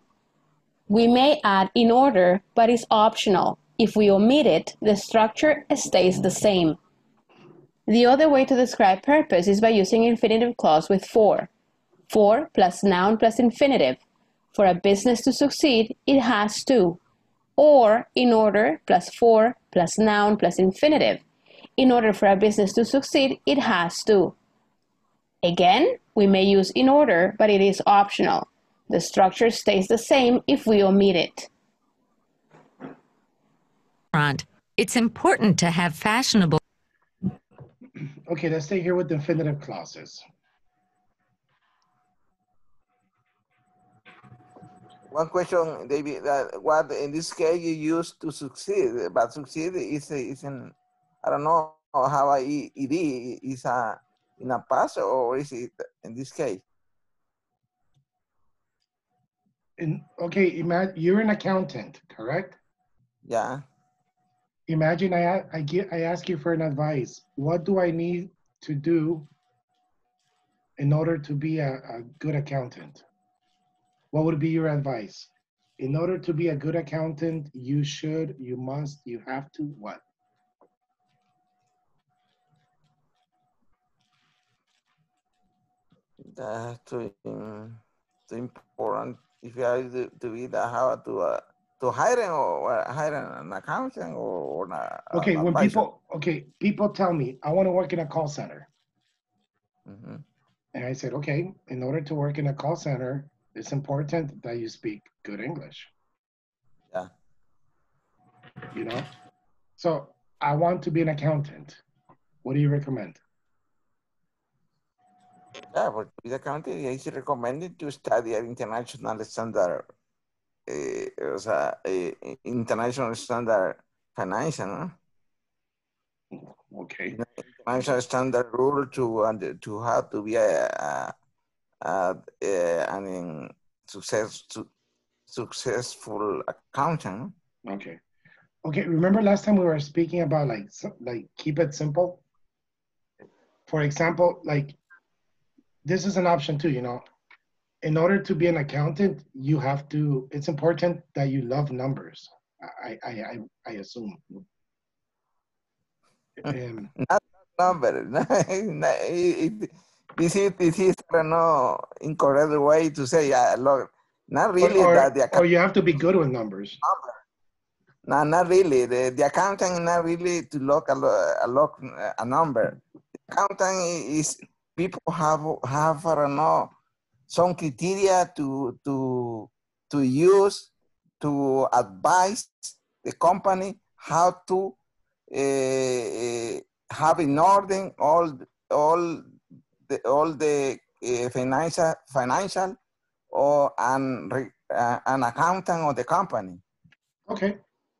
Speaker 11: We may add in order, but it's optional. If we omit it, the structure stays the same. The other way to describe purpose is by using infinitive clause with for. For plus noun plus infinitive. For a business to succeed, it has to. Or in order plus for plus noun plus infinitive. In order for a business to succeed, it has to. Again, we may use in order, but it is optional. The structure stays the same if we omit it.
Speaker 13: It's important to have fashionable.
Speaker 1: Okay, let's stay here with the infinitive clauses.
Speaker 9: One question, David, that what in this case you use to succeed, but succeed is isn't I don't know how I it is a uh, in a past or is it in this case?
Speaker 1: In, okay, imagine you're an accountant, correct?
Speaker 9: Yeah.
Speaker 1: Imagine I I get I ask you for an advice. What do I need to do in order to be a, a good accountant? What would be your advice? In order to be a good accountant, you should, you must, you have to what?
Speaker 9: That's too, um, too important. If you have to, to be the how to uh, to hire or hire an accountant or, or a,
Speaker 1: Okay, when
Speaker 9: advisor.
Speaker 1: people, okay, people tell me, I want to work in a call center.
Speaker 9: Mhm.
Speaker 1: And I said, okay, in order to work in a call center, it's important that you speak good English.
Speaker 9: Yeah.
Speaker 1: You know? So I want to be an accountant. What do you recommend?
Speaker 9: Yeah, but with accounting, it's recommended to study at international standard, uh, eh, international standard financial, no?
Speaker 1: Okay.
Speaker 9: International standard rule to and to have to be a, a, a, a an in success to, successful accountant.
Speaker 1: Okay. Okay, remember last time we were speaking about like like keep it simple? For example, like this is an option too, you know. In order to be an accountant, you have to it's important that you love numbers. I I I, I assume. Um,
Speaker 9: Not number. it- this is this is I don't know incorrect way to say. Uh, look, not really
Speaker 1: or,
Speaker 9: that the
Speaker 1: or you have to be good with numbers.
Speaker 9: No, not really. The, the accountant not really to look a, a look a number. Accountant is people have have I don't know some criteria to to to use to advise the company how to uh, have in order all all the all the uh, financial financial or an uh, an accountant of the company.
Speaker 1: Okay.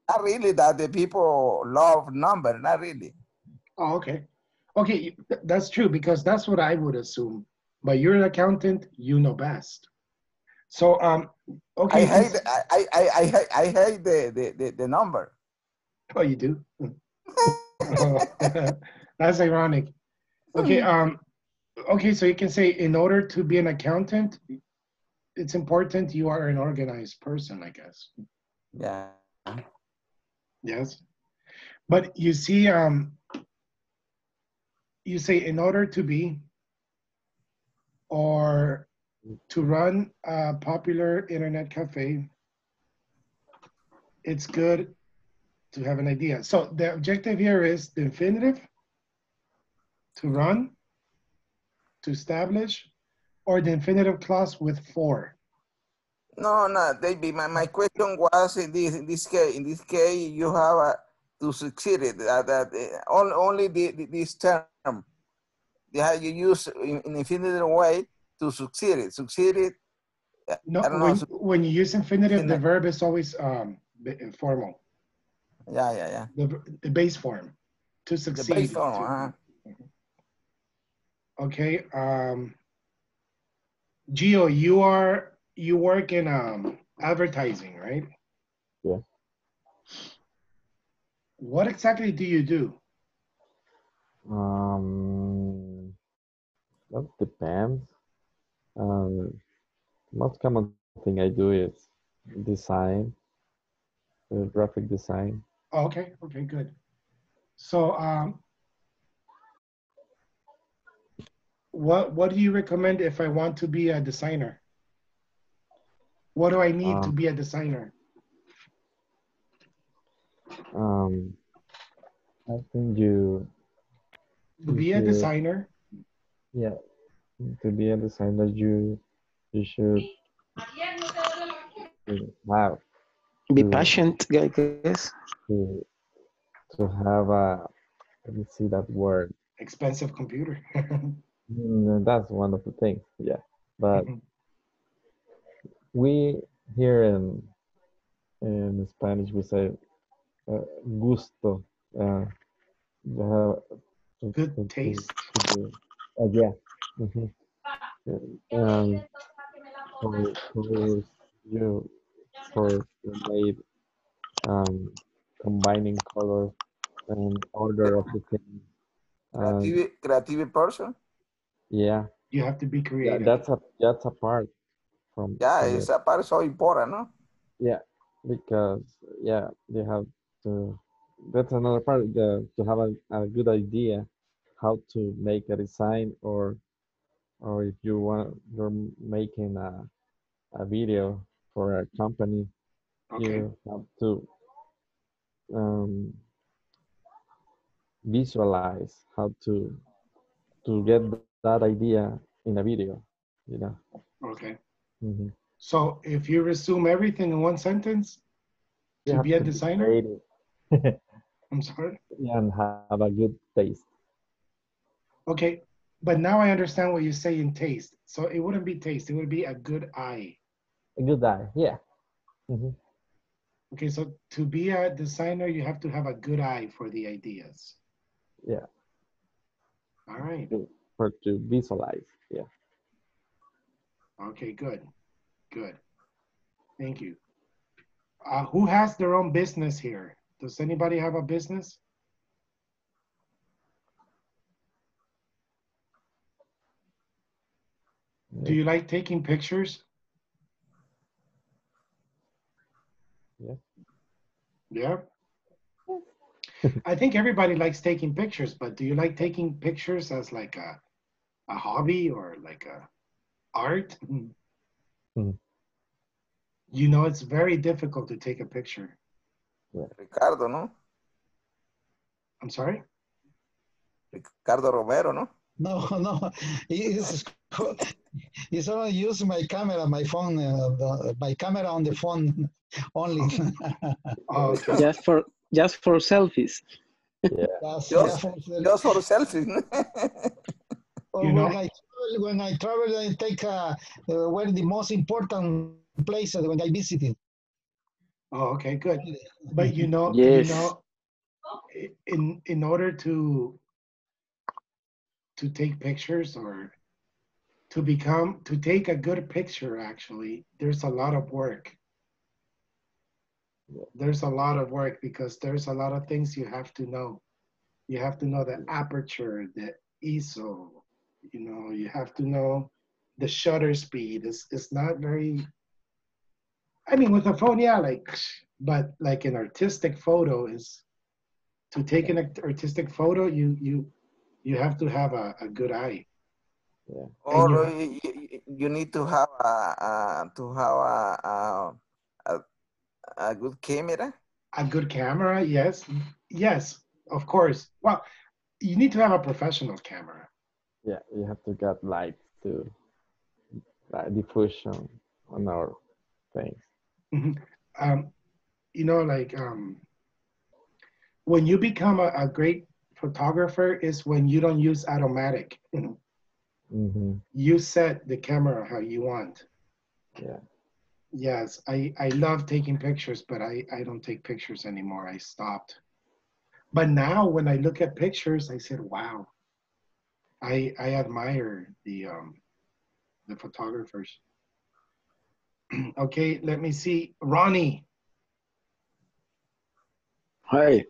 Speaker 9: Not really that the people love number, not really.
Speaker 1: Oh, okay. Okay, that's true because that's what I would assume. But you're an accountant, you know best. So um okay.
Speaker 9: I hate I I I, I hate the, the, the, the number.
Speaker 1: Oh, you do? That's ironic. Okay, um, okay, so you can say in order to be an accountant, it's important you are an organized person, I guess.
Speaker 9: Yeah.
Speaker 1: Yes. But you see, um, you say in order to be or to run a popular internet cafe, it's good to have an idea. So the objective here is the infinitive, to run, to establish, or the infinitive clause with for.
Speaker 9: No, no, David. My, my question was in this in this case. In this case, you have uh, to succeed it. That, that uh, only only the, the, this term. Yeah, you use in, in infinitive way to succeed it. Succeed it. uh,
Speaker 1: No,
Speaker 9: don't know.
Speaker 1: when, when you use infinitive, the verb is always um, b- formal,
Speaker 9: Yeah, yeah, yeah.
Speaker 1: the, the base form, to succeed.
Speaker 9: The base form.
Speaker 1: to-
Speaker 9: uh-huh.
Speaker 1: Okay, um, Gio, you are, you work in um, advertising, right?
Speaker 6: Yeah.
Speaker 1: What exactly do you do?
Speaker 6: Um, that depends. Um, most common thing I do is design, uh, graphic design.
Speaker 1: Oh, okay, okay, good. So, um, what what do you recommend if I want to be a designer? What do I need to
Speaker 6: Um,
Speaker 1: be a designer?
Speaker 6: Um, I think you
Speaker 1: To be a designer,
Speaker 6: Yeah, to be a designer, you you should have
Speaker 17: Be
Speaker 6: to-
Speaker 17: patient, I guess.
Speaker 6: to to have a let me see that word.
Speaker 1: expensive computer.
Speaker 6: Mm, that's one of the things. Yeah, but we here in in Spanish we say uh, gusto. Uh, you have to-
Speaker 1: Good
Speaker 6: to- to-
Speaker 1: taste.
Speaker 6: to do- uh, yeah. mhm. Um, for, for you for you made um, combining colors and order of the thing. Um,
Speaker 9: Creative, creative person.
Speaker 6: Yeah,
Speaker 1: You have to be
Speaker 6: yeah,
Speaker 1: creative.
Speaker 6: that's a that's a part from
Speaker 9: Yeah,
Speaker 6: from
Speaker 9: it's
Speaker 6: it.
Speaker 9: a part so important, no?
Speaker 6: Yeah, because yeah, you have to. That's another part. The, to have a, a good idea how to make a design, or or if you want, you're making a a video for a company, okay. You have to um, visualize how to to get that idea in a video. You know.
Speaker 1: Okay.
Speaker 6: Mhm.
Speaker 1: So if you resume everything in one sentence
Speaker 6: You
Speaker 1: to be a
Speaker 6: to
Speaker 1: designer,
Speaker 6: creative.
Speaker 1: I'm sorry.
Speaker 6: and have a good taste.
Speaker 1: Okay, but now I understand what you say in taste. So it wouldn't be taste; it would be a good eye.
Speaker 6: A good eye, yeah. Mhm.
Speaker 1: Okay, so to be a designer, you have to have a good eye for the ideas.
Speaker 6: Yeah.
Speaker 1: All right.
Speaker 6: To, for to visualize, yeah.
Speaker 1: Okay, good, good. Thank you. Uh, who has their own business here? Does anybody have a business? Do you like taking pictures?
Speaker 6: Yeah.
Speaker 1: Yeah. I think everybody likes taking pictures, but do you like taking pictures as like a, a hobby or like a art?
Speaker 6: Mhm.
Speaker 1: You know, it's very difficult to take a picture.
Speaker 9: Ricardo, ¿no?
Speaker 1: I'm sorry?
Speaker 9: Ricardo Romero, ¿no?
Speaker 2: No, no. He's, he's only using my camera, my phone, uh, the, my camera on the phone only.
Speaker 1: Oh,
Speaker 17: Just for just for selfies.
Speaker 6: Yeah.
Speaker 2: Just,
Speaker 9: Just,
Speaker 2: for-
Speaker 9: just for selfie.
Speaker 2: Or
Speaker 1: You know-
Speaker 2: when I travel, when I travel, I take uh, uh, where the most important places when I visited.
Speaker 1: Oh, okay, good. But you know,
Speaker 17: Yes.
Speaker 1: you know, in in order to to take pictures or to become to take a good picture, actually, there's a lot of work. There's a lot of work because there's a lot of things you have to know. You have to know the aperture, the ISO. You know, you have to know the shutter speed. It's it's not very I mean, with a phone, yeah, like, but like an artistic photo is to take an artistic photo, you you you have to have a, a good eye.
Speaker 6: Yeah.
Speaker 9: Or
Speaker 1: you-
Speaker 9: you, you, you need to have a, a to have a, a, a, a good camera.
Speaker 1: A good camera, yes, yes, of course. Well, you need to have a professional camera.
Speaker 6: Yeah, you have to get light to like diffusion on our things.
Speaker 1: Mhm. um, you know, like um, when you become a, a great photographer is when you don't use automatic.
Speaker 6: hmm
Speaker 1: You set the camera how you want.
Speaker 6: Yeah.
Speaker 1: Yes, I, I love taking pictures, but I, I don't take pictures anymore. I stopped. But now when I look at pictures, I said, wow. I I admire the um the photographers. okay, let me see. Ronnie.
Speaker 17: Hi.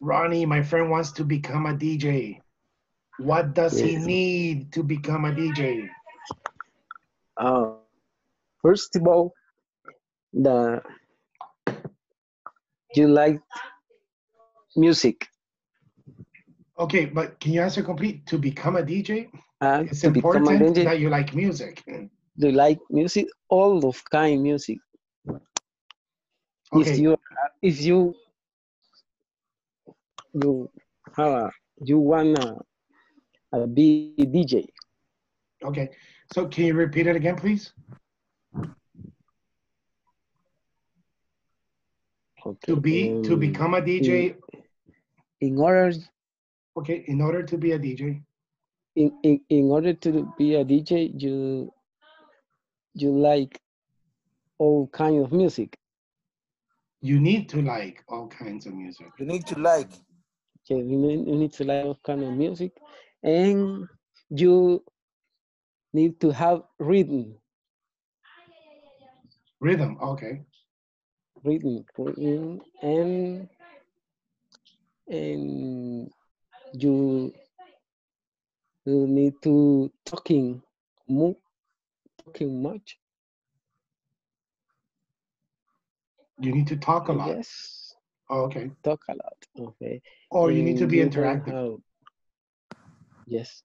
Speaker 1: Ronnie, my friend wants to become a DJ. What does he need to become a DJ?
Speaker 17: Uh, first of all, the you like music.
Speaker 1: Okay, but can you answer complete? To become a DJ?
Speaker 17: Uh,
Speaker 1: It's
Speaker 17: a
Speaker 1: important
Speaker 17: DJ,
Speaker 1: that you like music.
Speaker 17: do you like music? All of kind music.
Speaker 1: Okay.
Speaker 17: If you if you you have a, you wanna uh, be a DJ.
Speaker 1: Okay, so can you repeat it again, please?
Speaker 17: Okay.
Speaker 1: To be to
Speaker 17: um,
Speaker 1: become a DJ.
Speaker 17: in order
Speaker 1: Okay, in order to be a DJ,
Speaker 17: in, in, in order to be a DJ, you you like all kinds of music.
Speaker 1: you need to like all kinds of music.
Speaker 9: You need to like.
Speaker 17: Yeah, you need, you need to like all kind of music, and you need to have rhythm,
Speaker 1: Rhythm, okay.
Speaker 17: rhythm, rhythm, and and you you need to talking mo talking much.
Speaker 1: You need to talk a lot.
Speaker 17: Yes,
Speaker 1: Oh, okay.
Speaker 17: talk a lot. Okay.
Speaker 1: Or you need to be interactive.
Speaker 17: yes,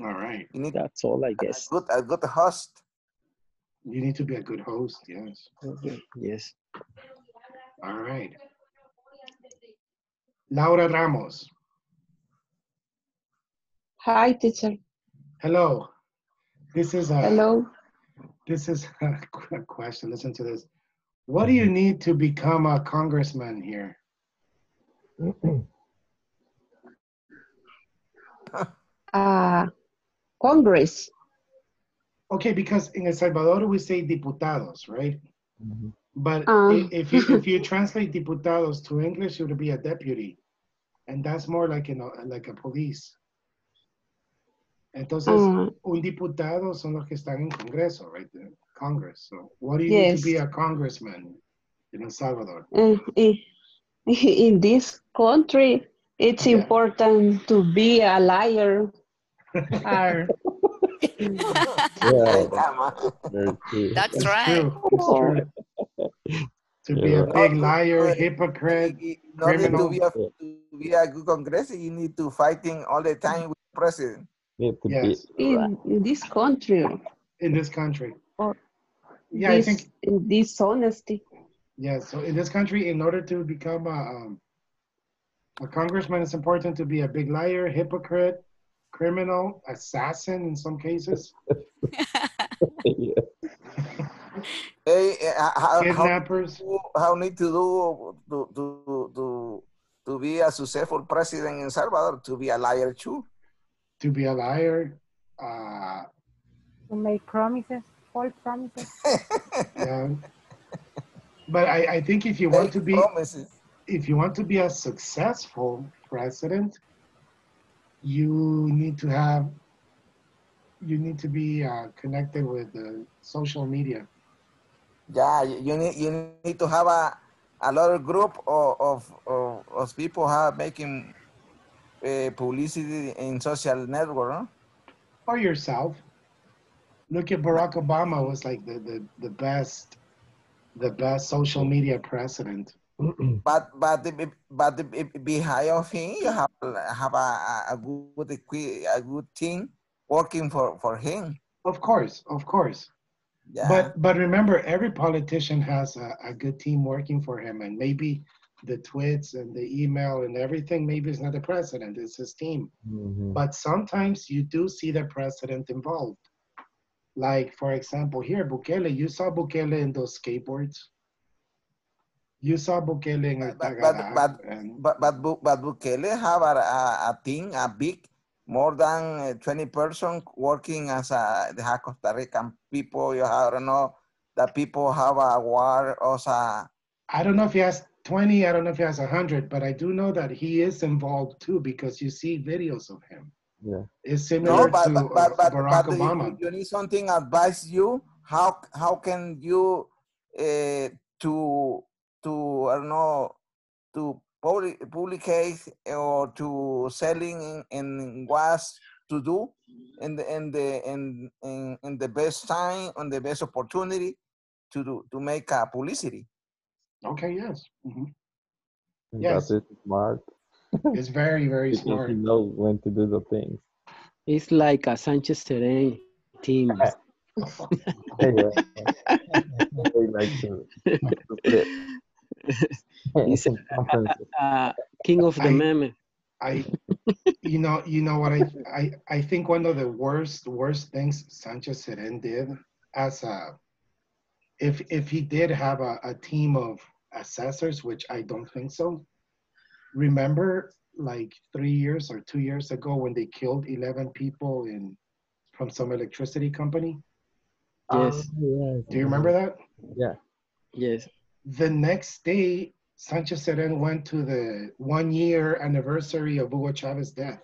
Speaker 1: All right.
Speaker 9: You need
Speaker 17: that's all i guess.
Speaker 9: good a good host.
Speaker 1: You need to be a good host, yes.
Speaker 17: Okay. Yes.
Speaker 1: All right. Laura Ramos.
Speaker 18: Hi, teacher.
Speaker 1: Hello. This is a
Speaker 18: Hello.
Speaker 1: this is a qu- question. Listen to this. What do you need to become a congressman here?
Speaker 18: Uh, Congress.
Speaker 1: Okay, because in El Salvador we say diputados, right? But
Speaker 18: Ah.
Speaker 1: i- if you if you translate diputados to English, it would be a deputy, and that's more like you know like a police. Entonces,
Speaker 18: Ah.
Speaker 1: un diputado son los que están en Congreso, right? Congress. So, what do you need to be a congressman in El Salvador?
Speaker 18: Uh, in, in this country, it's important to be a liar. Or,
Speaker 6: Yeah.
Speaker 21: That's right.
Speaker 1: true. True. To be a big liar, hypocrite,
Speaker 9: In order to
Speaker 1: criminal.
Speaker 9: be a to be a good congress, you need to fighting all the time with the president.
Speaker 6: Need to
Speaker 1: Yes.
Speaker 6: be
Speaker 18: in, in this country,
Speaker 1: in this country.
Speaker 18: or
Speaker 1: Yeah, I think
Speaker 18: in dishonesty.
Speaker 1: Yeah, so in this country, in order to become a, um, a congressman, it's important to be a big liar, hypocrite, criminal, assassin in some cases,
Speaker 6: yeah.
Speaker 9: Hey, eh, how, how, how need to do to, to, to, to be a successful president in Salvador, to be a liar too.
Speaker 1: To be a liar. Uh,
Speaker 7: To make promises, false promises.
Speaker 1: yeah. But I, I think if you want to be,
Speaker 9: Promises.
Speaker 1: if you want to be a successful president, you need to have, you need to be uh, connected with the social media.
Speaker 9: Yeah, you you need you need to have a, a lot of group of of, of, of people have making uh, publicity in social network. No?
Speaker 1: or yourself. Look at Barack Obama was like the, the, the best the best social media president.
Speaker 9: But but but the, behind of him, you have have a, a good a good team working for, for him.
Speaker 1: Of course, of course.
Speaker 9: Yeah.
Speaker 1: But but remember, every politician has a, a good team working for him, and maybe the tweets and the email and everything. Maybe it's not the president; it's his team.
Speaker 6: Mhm.
Speaker 1: But sometimes you do see the president involved. Like for example, here Bukele, you saw Bukele in those skateboards. You saw Bukele in El
Speaker 9: but but
Speaker 1: Tagada,
Speaker 9: but
Speaker 1: and
Speaker 9: but but, but Bukele have a, a, a team, a big, more than uh, 20 person working as a the have Costa Rican people. You have, I don't know, the people have a war also.
Speaker 1: I don't know if he has 20, I don't know if he has 100, but I do know that he is involved too because you see videos of him.
Speaker 6: Yeah.
Speaker 1: It's
Speaker 9: No,
Speaker 1: similar
Speaker 9: but
Speaker 1: to
Speaker 9: but but,
Speaker 1: uh,
Speaker 9: but,
Speaker 1: Barack
Speaker 9: but you-
Speaker 1: Obama.
Speaker 9: You, need something advise you. How how can you uh, to to I don't know to public publicate or to selling in, in what to do in the in the in, in in the best time on the best opportunity to do to make a publicity.
Speaker 1: Okay, yes. mhm.
Speaker 6: And
Speaker 1: Yes.
Speaker 6: That is smart.
Speaker 1: It's very, very smart.
Speaker 6: he knows when to do the things.
Speaker 17: It's like a Sanchez Cerén team.
Speaker 6: Yeah. they like to, to.
Speaker 17: He's a, a uh, uh, uh, king of the
Speaker 1: I-
Speaker 17: meme.
Speaker 1: I, you know, you know what I, I, I think one of the worst, worst things Sanchez Cerén did as a, if if he did have a, a team of assessors, which I don't think so. Remember, like three years or two years ago, when they killed eleven people in from some electricity company.
Speaker 17: Yes.
Speaker 1: Oh, Do you remember that?
Speaker 6: Yeah.
Speaker 17: Yes.
Speaker 1: The next day, Sanchez Cerén went to the one year anniversary of Hugo Chavez's death.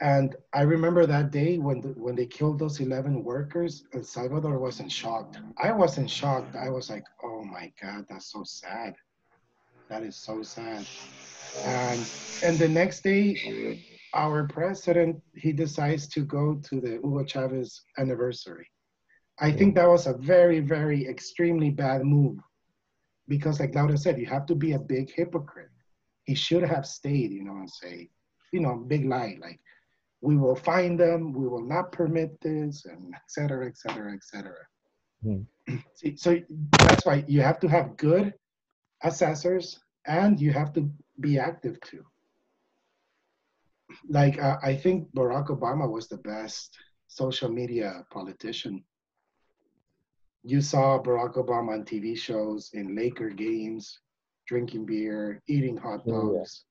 Speaker 1: And I remember that day when the, when they killed those 11 workers, El Salvador wasn't shocked. I wasn't shocked. I was like, oh my God, that's so sad. That is so sad. And and the next day, our president, he decides to go to the Hugo Chavez anniversary. I think that was a very, very extremely bad move. Because like Laura said, you have to be a big hypocrite. He should have stayed, you know, and say, you know, big lie, like, we will find them, we will not permit this, and et cetera, et cetera, et cetera.
Speaker 6: Hmm.
Speaker 1: See, so that's why you have to have good assessors and you have to be active too. Like, uh, I think Barack Obama was the best social media politician. You saw Barack Obama on TV shows, in Laker games, drinking beer, eating hot dogs,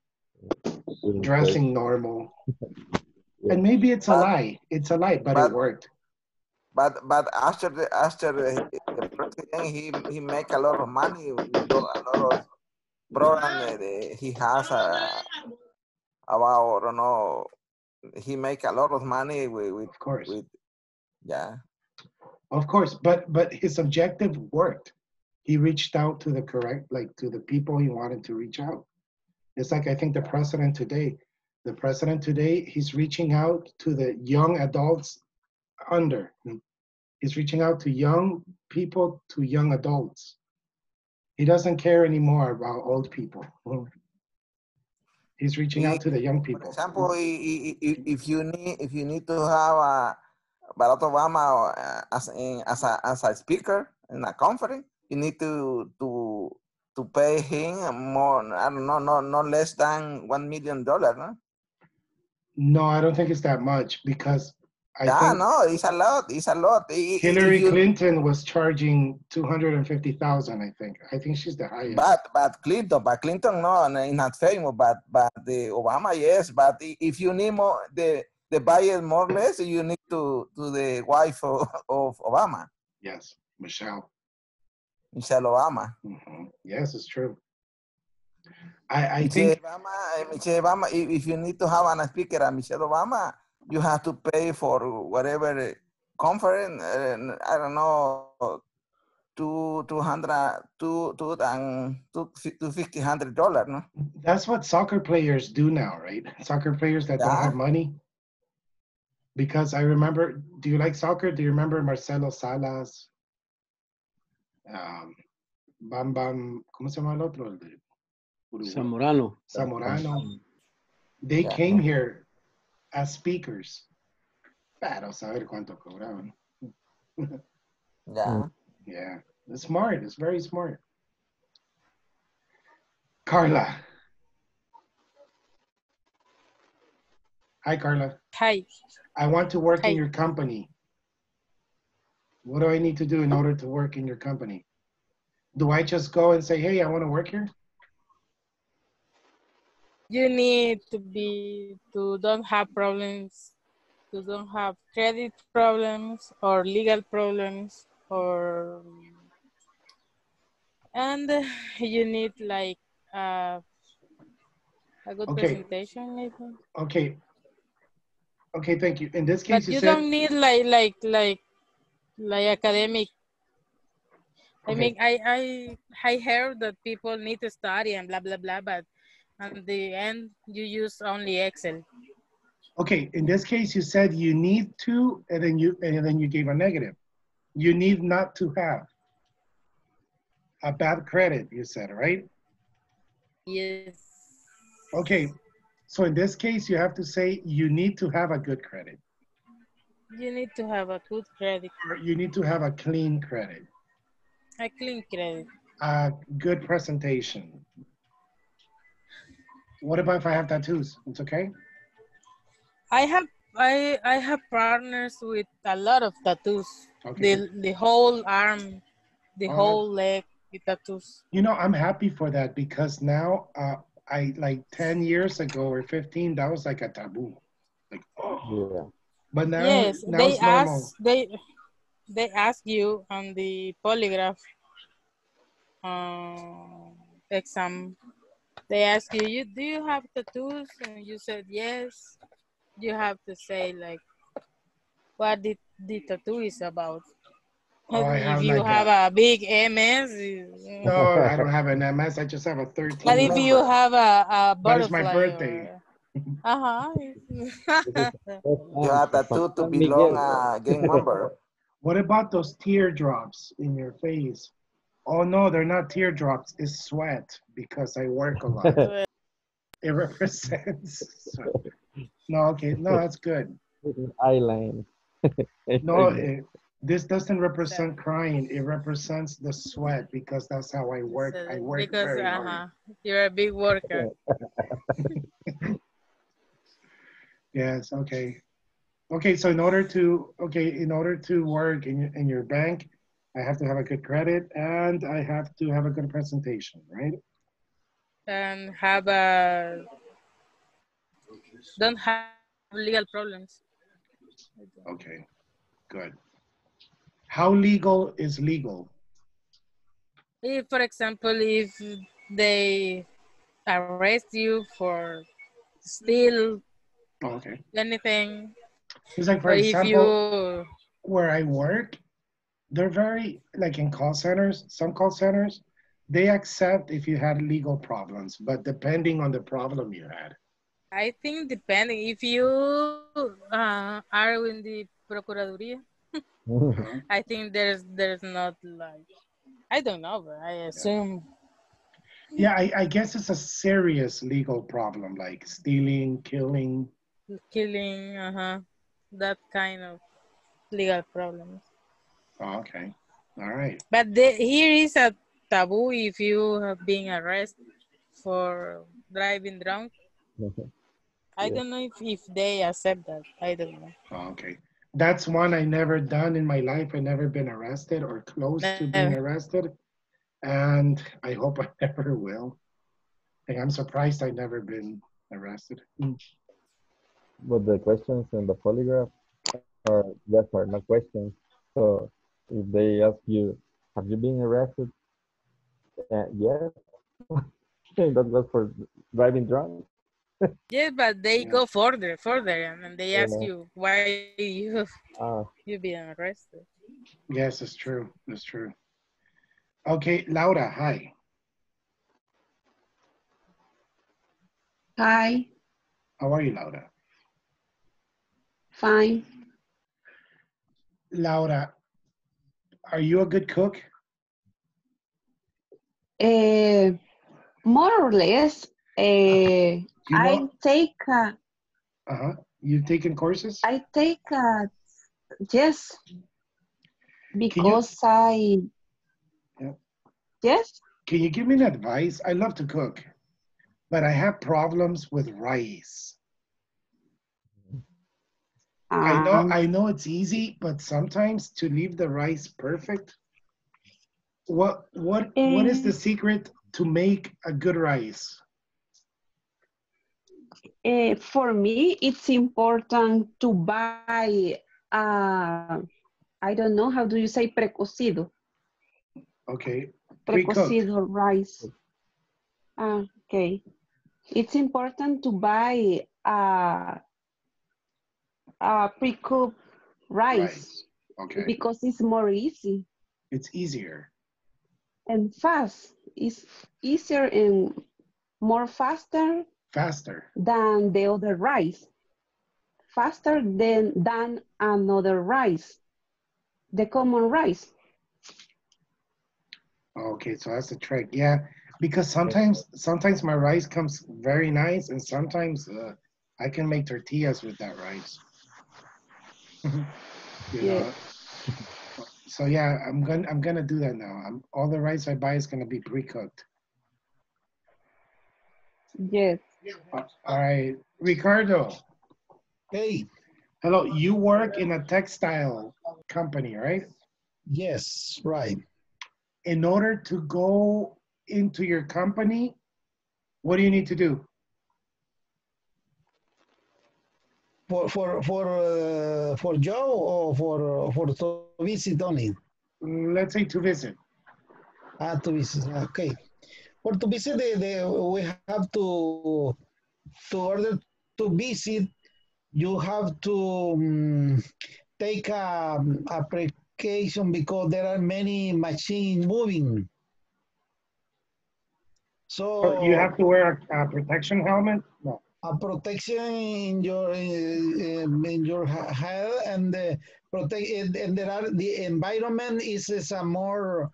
Speaker 6: Shouldn't
Speaker 1: dressing normal. And maybe it's a lie. It's a lie, but it worked.
Speaker 9: But but after the after the, the president, he he make a lot of money with a lot of program that uh, he has a, about I don't know. He make a lot of money with, with
Speaker 1: of course
Speaker 9: with yeah
Speaker 1: Of course, but but his objective worked. He reached out to the correct, like to the people he wanted to reach out. It's like I think the president today, the president today, he's reaching out to the young adults under. He's reaching out to young people, to young adults. He doesn't care anymore about old people. He's reaching out to the young people.
Speaker 9: For example, if you need if you need to have a Barack Obama uh, as in, as a as a speaker in a conference, you need to to to pay him more. I don't know, no no less than one million dollar. No,
Speaker 1: No, I don't think it's that much because I
Speaker 9: yeah, no, it's a lot. It's a lot. I- i-
Speaker 1: Hillary
Speaker 9: you-
Speaker 1: Clinton was charging two hundred and fifty thousand. I think. I think she's the highest.
Speaker 9: But but Clinton, but Clinton no, is not famous. But but the Obama yes. But if you need more the the budget more or less, you need to to the wife of, of Obama,
Speaker 1: yes, Michelle.
Speaker 9: Michelle Obama.
Speaker 1: Mhm. Yes, it's true. I I
Speaker 9: Michelle
Speaker 1: think
Speaker 9: Obama, eh, Michelle Obama. If, you need to have a speaker, a Michelle Obama, you have to pay for whatever eh, conference. Uh, I don't know. Two two hundred two two and two two fifty hundred dollar no
Speaker 1: that's what soccer players do now, right? Soccer players that don't have money. Because I remember, do you like soccer? Do you remember Marcelo Salas? Um, Bam Bam, ¿cómo se llama el otro? El de Uruguay.
Speaker 17: Zamorano.
Speaker 1: Zamorano. They
Speaker 17: Yeah.
Speaker 1: came here as speakers. Para saber cuánto cobraban.
Speaker 9: Yeah. Mm.
Speaker 1: Yeah, it's smart. It's very smart. Carla. Hi, Carla.
Speaker 3: Hi.
Speaker 1: I want to work
Speaker 3: Hi.
Speaker 1: in your company. What do I need to do in order to work in your company? Do I just go and say, hey, I want to work here?
Speaker 3: You need to be to don't have problems, to don't have credit problems or legal problems or and you need like uh, a good
Speaker 1: Okay.
Speaker 3: presentation maybe.
Speaker 1: Okay. Okay, thank you. In this
Speaker 3: But
Speaker 1: case, you,
Speaker 3: you
Speaker 1: said,
Speaker 3: don't need like like like like academic. I mean, I I I heard that people need to study and blah blah blah, but at the end you use only Excel.
Speaker 1: okay, in this case, you said you need to, and then you and then you gave a negative. You need not to have a bad credit, you said, right?
Speaker 3: Yes.
Speaker 1: Okay, so in this case, you have to say you need to have a good credit.
Speaker 3: You need to have a good credit,
Speaker 1: Or you need to have a clean credit,
Speaker 3: a clean credit.
Speaker 1: a good presentation. What about if I have tattoos? It's okay?
Speaker 3: I have I I have partners with a lot of tattoos.
Speaker 1: Okay.
Speaker 3: The the whole arm, the
Speaker 1: Oh,
Speaker 3: whole leg with tattoos.
Speaker 1: You know, I'm happy for that because now, uh, I like 10 years ago or 15, that was like a taboo. Like, oh,
Speaker 6: Yeah.
Speaker 1: but now,
Speaker 3: yes,
Speaker 1: now
Speaker 3: they
Speaker 1: it's
Speaker 3: ask they they ask you on the polygraph um, exam. They ask you, you do you have tattoos? And you said yes. You have to say like what the, the tattoo is about.
Speaker 1: Oh, I
Speaker 3: if you
Speaker 1: like
Speaker 3: have
Speaker 1: a-
Speaker 3: a, big MS, you-
Speaker 1: No, I don't have an MS. I just have a 13.
Speaker 3: but if you have a, a
Speaker 1: But it's my
Speaker 3: butterfly
Speaker 1: birthday.
Speaker 3: uh-huh.
Speaker 9: You have tattoo to belong a gang member.
Speaker 1: What about those teardrops in your face? Oh no, they're not teardrops. It's sweat because I work a lot. it represents. sweat. No, okay, no, that's good.
Speaker 6: Eyeliner.
Speaker 1: No, it, this doesn't represent crying. It represents the sweat because that's how I work. I work
Speaker 3: because
Speaker 1: very
Speaker 3: uh
Speaker 1: hard.
Speaker 3: you're a big worker.
Speaker 1: Yes, okay. Okay, so in order to, okay, in order to work in, in your bank, I have to have a good credit and I have to have a good presentation, right?
Speaker 3: and have a don't have legal problems.
Speaker 1: Okay, good. How legal is legal?
Speaker 3: If, for example, if they arrest you for steal
Speaker 1: Okay.
Speaker 3: anything,
Speaker 1: It's like, for example,
Speaker 3: you
Speaker 1: where I work, they're very, like in call centers, some call centers, they accept if you had legal problems, but depending on the problem you had.
Speaker 3: I think depending if you uh, are in the procuraduría, I think there's there's not like I don't know, but I assume
Speaker 1: Yeah, I, I guess it's a serious legal problem, like stealing, killing.
Speaker 3: killing, uh huh, that kind of legal problems.
Speaker 1: Oh, okay. All right.
Speaker 3: But the, here is a taboo if you have been arrested for driving drunk. I
Speaker 1: Yeah.
Speaker 3: don't know if, if they accept that. I don't know.
Speaker 1: Oh, okay. That's one I never done in my life. I never been arrested or close to being
Speaker 3: uh-huh.
Speaker 1: arrested. And I hope I never will. And I'm surprised I never been arrested.
Speaker 6: But the questions in the polygraph are yes or no questions. So if they ask you, have you been arrested? Uh, yes. that was for driving drunk.
Speaker 3: Yeah, but they go further, further, and they ask
Speaker 6: no.
Speaker 3: you why you
Speaker 6: Ah,
Speaker 3: you been arrested.
Speaker 1: Yes, it's true. It's true. Okay, Laura, hi.
Speaker 18: Hi,
Speaker 1: How are you, Laura?
Speaker 18: fine.
Speaker 1: Laura, are you a good cook?
Speaker 18: Uh, more or less, uh, I
Speaker 1: know-
Speaker 18: take, uh,
Speaker 1: Uh-huh. You've taken courses?
Speaker 18: I take, uh, yes, because I,
Speaker 1: Yeah.
Speaker 18: yes,
Speaker 1: Can you give me an advice? I love to cook, but I have problems with rice. I know
Speaker 18: Um,
Speaker 1: I know it's easy, but sometimes to leave the rice perfect. What what what is the
Speaker 18: Eh.
Speaker 1: secret to make a good rice?
Speaker 18: uh, for me, it's important to buy, uh, I don't know, how do you say precocido?
Speaker 1: Okay.
Speaker 18: Precocido rice. Ah, okay. It's important to buy uh, pre-cooked rice
Speaker 1: Okay.
Speaker 18: because it's more easy
Speaker 1: It's easier.
Speaker 18: and fast. It's easier and more faster
Speaker 1: Faster.
Speaker 18: than the other rice. Faster than, than another rice, the common rice.
Speaker 1: Okay, so that's the trick. Yeah, because sometimes sometimes my rice comes very nice, and sometimes uh, I can make tortillas with that rice. You
Speaker 18: Yeah.
Speaker 1: know. So yeah, I'm gonna I'm gonna do that now. I'm all the rice I buy is gonna be pre-cooked.
Speaker 18: Yes.
Speaker 1: Uh, All right, Ricardo.
Speaker 2: Hey.
Speaker 1: Hello. You work in a textile company, right?
Speaker 2: Yes, right.
Speaker 1: In order to go into your company, what do you need to do?
Speaker 2: For for for uh, for Joe or for for to visit only?
Speaker 1: Let's say to visit.
Speaker 2: Ah, to visit. Okay. For to visit, the, the, we have to to order to visit. You have to um, take a application because there are many machines moving. So
Speaker 1: you have to wear a, a protection helmet? No.
Speaker 2: A protection in your in, in your ha- head and the protect and, and there are the environment is, is a more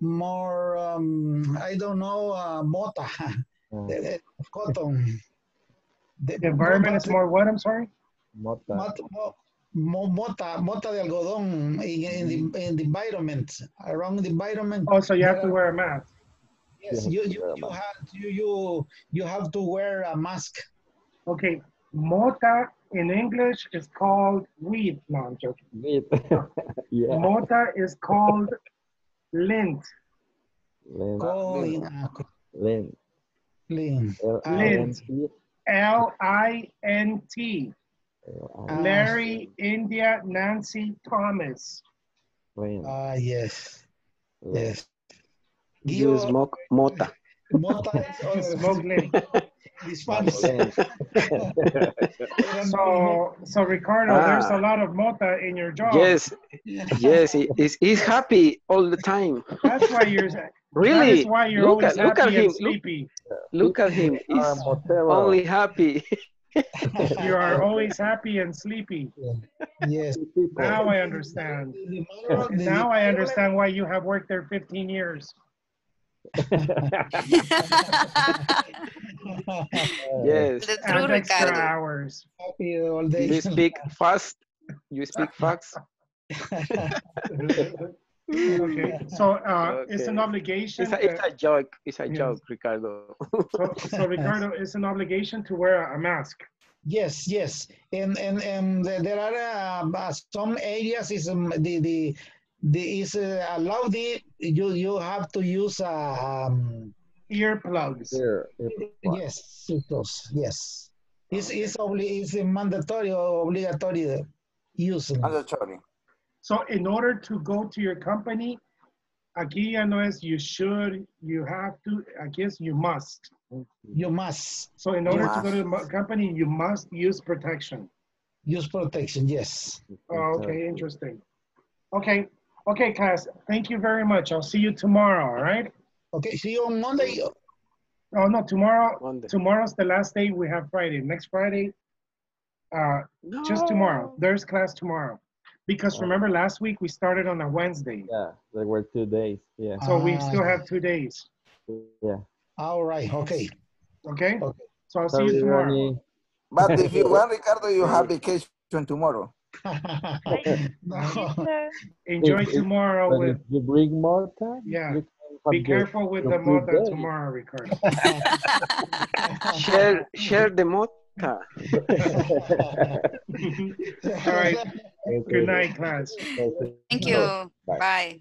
Speaker 2: more um, I don't know uh, mota oh. eh, the- the cotton
Speaker 1: The environment is more what, I'm sorry?
Speaker 6: Mota.
Speaker 2: Mot- mo- mo- mota, mota de algodón in, in, the, mm-hmm. in the environment, around the environment.
Speaker 1: Oh, so you have to wear a mask.
Speaker 2: Yes, you, you, you have you, you you have to wear a mask.
Speaker 1: Okay, mota in English is called weed. No, I'm joking.
Speaker 6: Weed. yeah.
Speaker 1: Mota is called lint.
Speaker 6: Lin.
Speaker 2: Calling, uh,
Speaker 6: Lin.
Speaker 2: Lin.
Speaker 1: Lint.
Speaker 6: L-I-N-T.
Speaker 1: L-I-N-T.
Speaker 6: L-I-N-T.
Speaker 1: Larry, India, Nancy, Thomas.
Speaker 6: Lin.
Speaker 2: Ah, yes, yes.
Speaker 17: You
Speaker 2: Guido,
Speaker 17: smoke mota.
Speaker 2: mota is also
Speaker 1: Smoke lint.
Speaker 2: the Spanish.
Speaker 6: Lin.
Speaker 1: So, so Ricardo, there's a
Speaker 17: Ah.
Speaker 1: lot of mota in your job.
Speaker 17: Yes, yes, he- he's, he's happy all the time.
Speaker 1: That's why you're.
Speaker 17: Really?
Speaker 1: is why you're
Speaker 17: Look
Speaker 1: always
Speaker 17: at- look
Speaker 1: happy
Speaker 17: at
Speaker 1: and
Speaker 17: him, look-
Speaker 1: sleepy.
Speaker 17: Look at him. He's
Speaker 6: Ah, Motero.
Speaker 17: only happy.
Speaker 1: You are always happy and sleepy.
Speaker 2: Yes.
Speaker 1: Now I understand.
Speaker 2: The matter- the-
Speaker 1: Now I understand why you have worked there 15 years.
Speaker 17: Yes.
Speaker 21: The true
Speaker 1: And extra
Speaker 21: Ricardo.
Speaker 1: hours.
Speaker 2: Happy all day.
Speaker 17: You speak fast. You speak fast.
Speaker 1: Okay, so uh, it's an obligation.
Speaker 17: It's a, it's a joke. It's a
Speaker 1: yes.
Speaker 17: joke, Ricardo.
Speaker 1: so, so Ricardo, it's an obligation to wear a mask.
Speaker 2: Yes, yes, and and and there there are uh, uh, some areas is um, the the the is uh, allowed the you you have to use um,
Speaker 1: Earplugs.
Speaker 6: Here. here.
Speaker 2: yes those yes it's it's obli- it's mandatory or obligatory use
Speaker 9: Mandatory.
Speaker 1: So in order to go to your company, aquí ya no es you should, you have to, aquí es you must.
Speaker 2: you must
Speaker 1: So in order to go to the company, you must use protection.
Speaker 2: use protection yes
Speaker 1: Oh, okay, interesting. Okay, okay, class. Thank you very much. I'll see you tomorrow. All right.
Speaker 2: okay see you on Monday
Speaker 1: Oh no, tomorrow.
Speaker 17: Monday.
Speaker 1: Tomorrow's the last day. We have Friday. Next Friday. Uh, just tomorrow. There's class tomorrow. Because remember last week we started on a Wednesday,
Speaker 6: Yeah, there were two days. Yeah.
Speaker 1: so we
Speaker 2: Ah,
Speaker 1: still have two days.
Speaker 6: Yeah.
Speaker 2: all right okay
Speaker 1: Okay.
Speaker 2: Okay.
Speaker 1: So I'll see you tomorrow.
Speaker 6: Ronnie.
Speaker 9: But if you want, Ricardo, you have vacation tomorrow.
Speaker 2: no.
Speaker 1: Enjoy
Speaker 6: If- if-
Speaker 1: tomorrow
Speaker 6: But
Speaker 1: with.
Speaker 6: if you bring Mota,
Speaker 1: Yeah.
Speaker 6: you can
Speaker 1: Be careful with the
Speaker 6: complete
Speaker 1: mota tomorrow, Ricardo.
Speaker 17: share share the mota.
Speaker 1: All right. Good night, class.
Speaker 21: Thank you.
Speaker 6: Bye.
Speaker 21: Bye.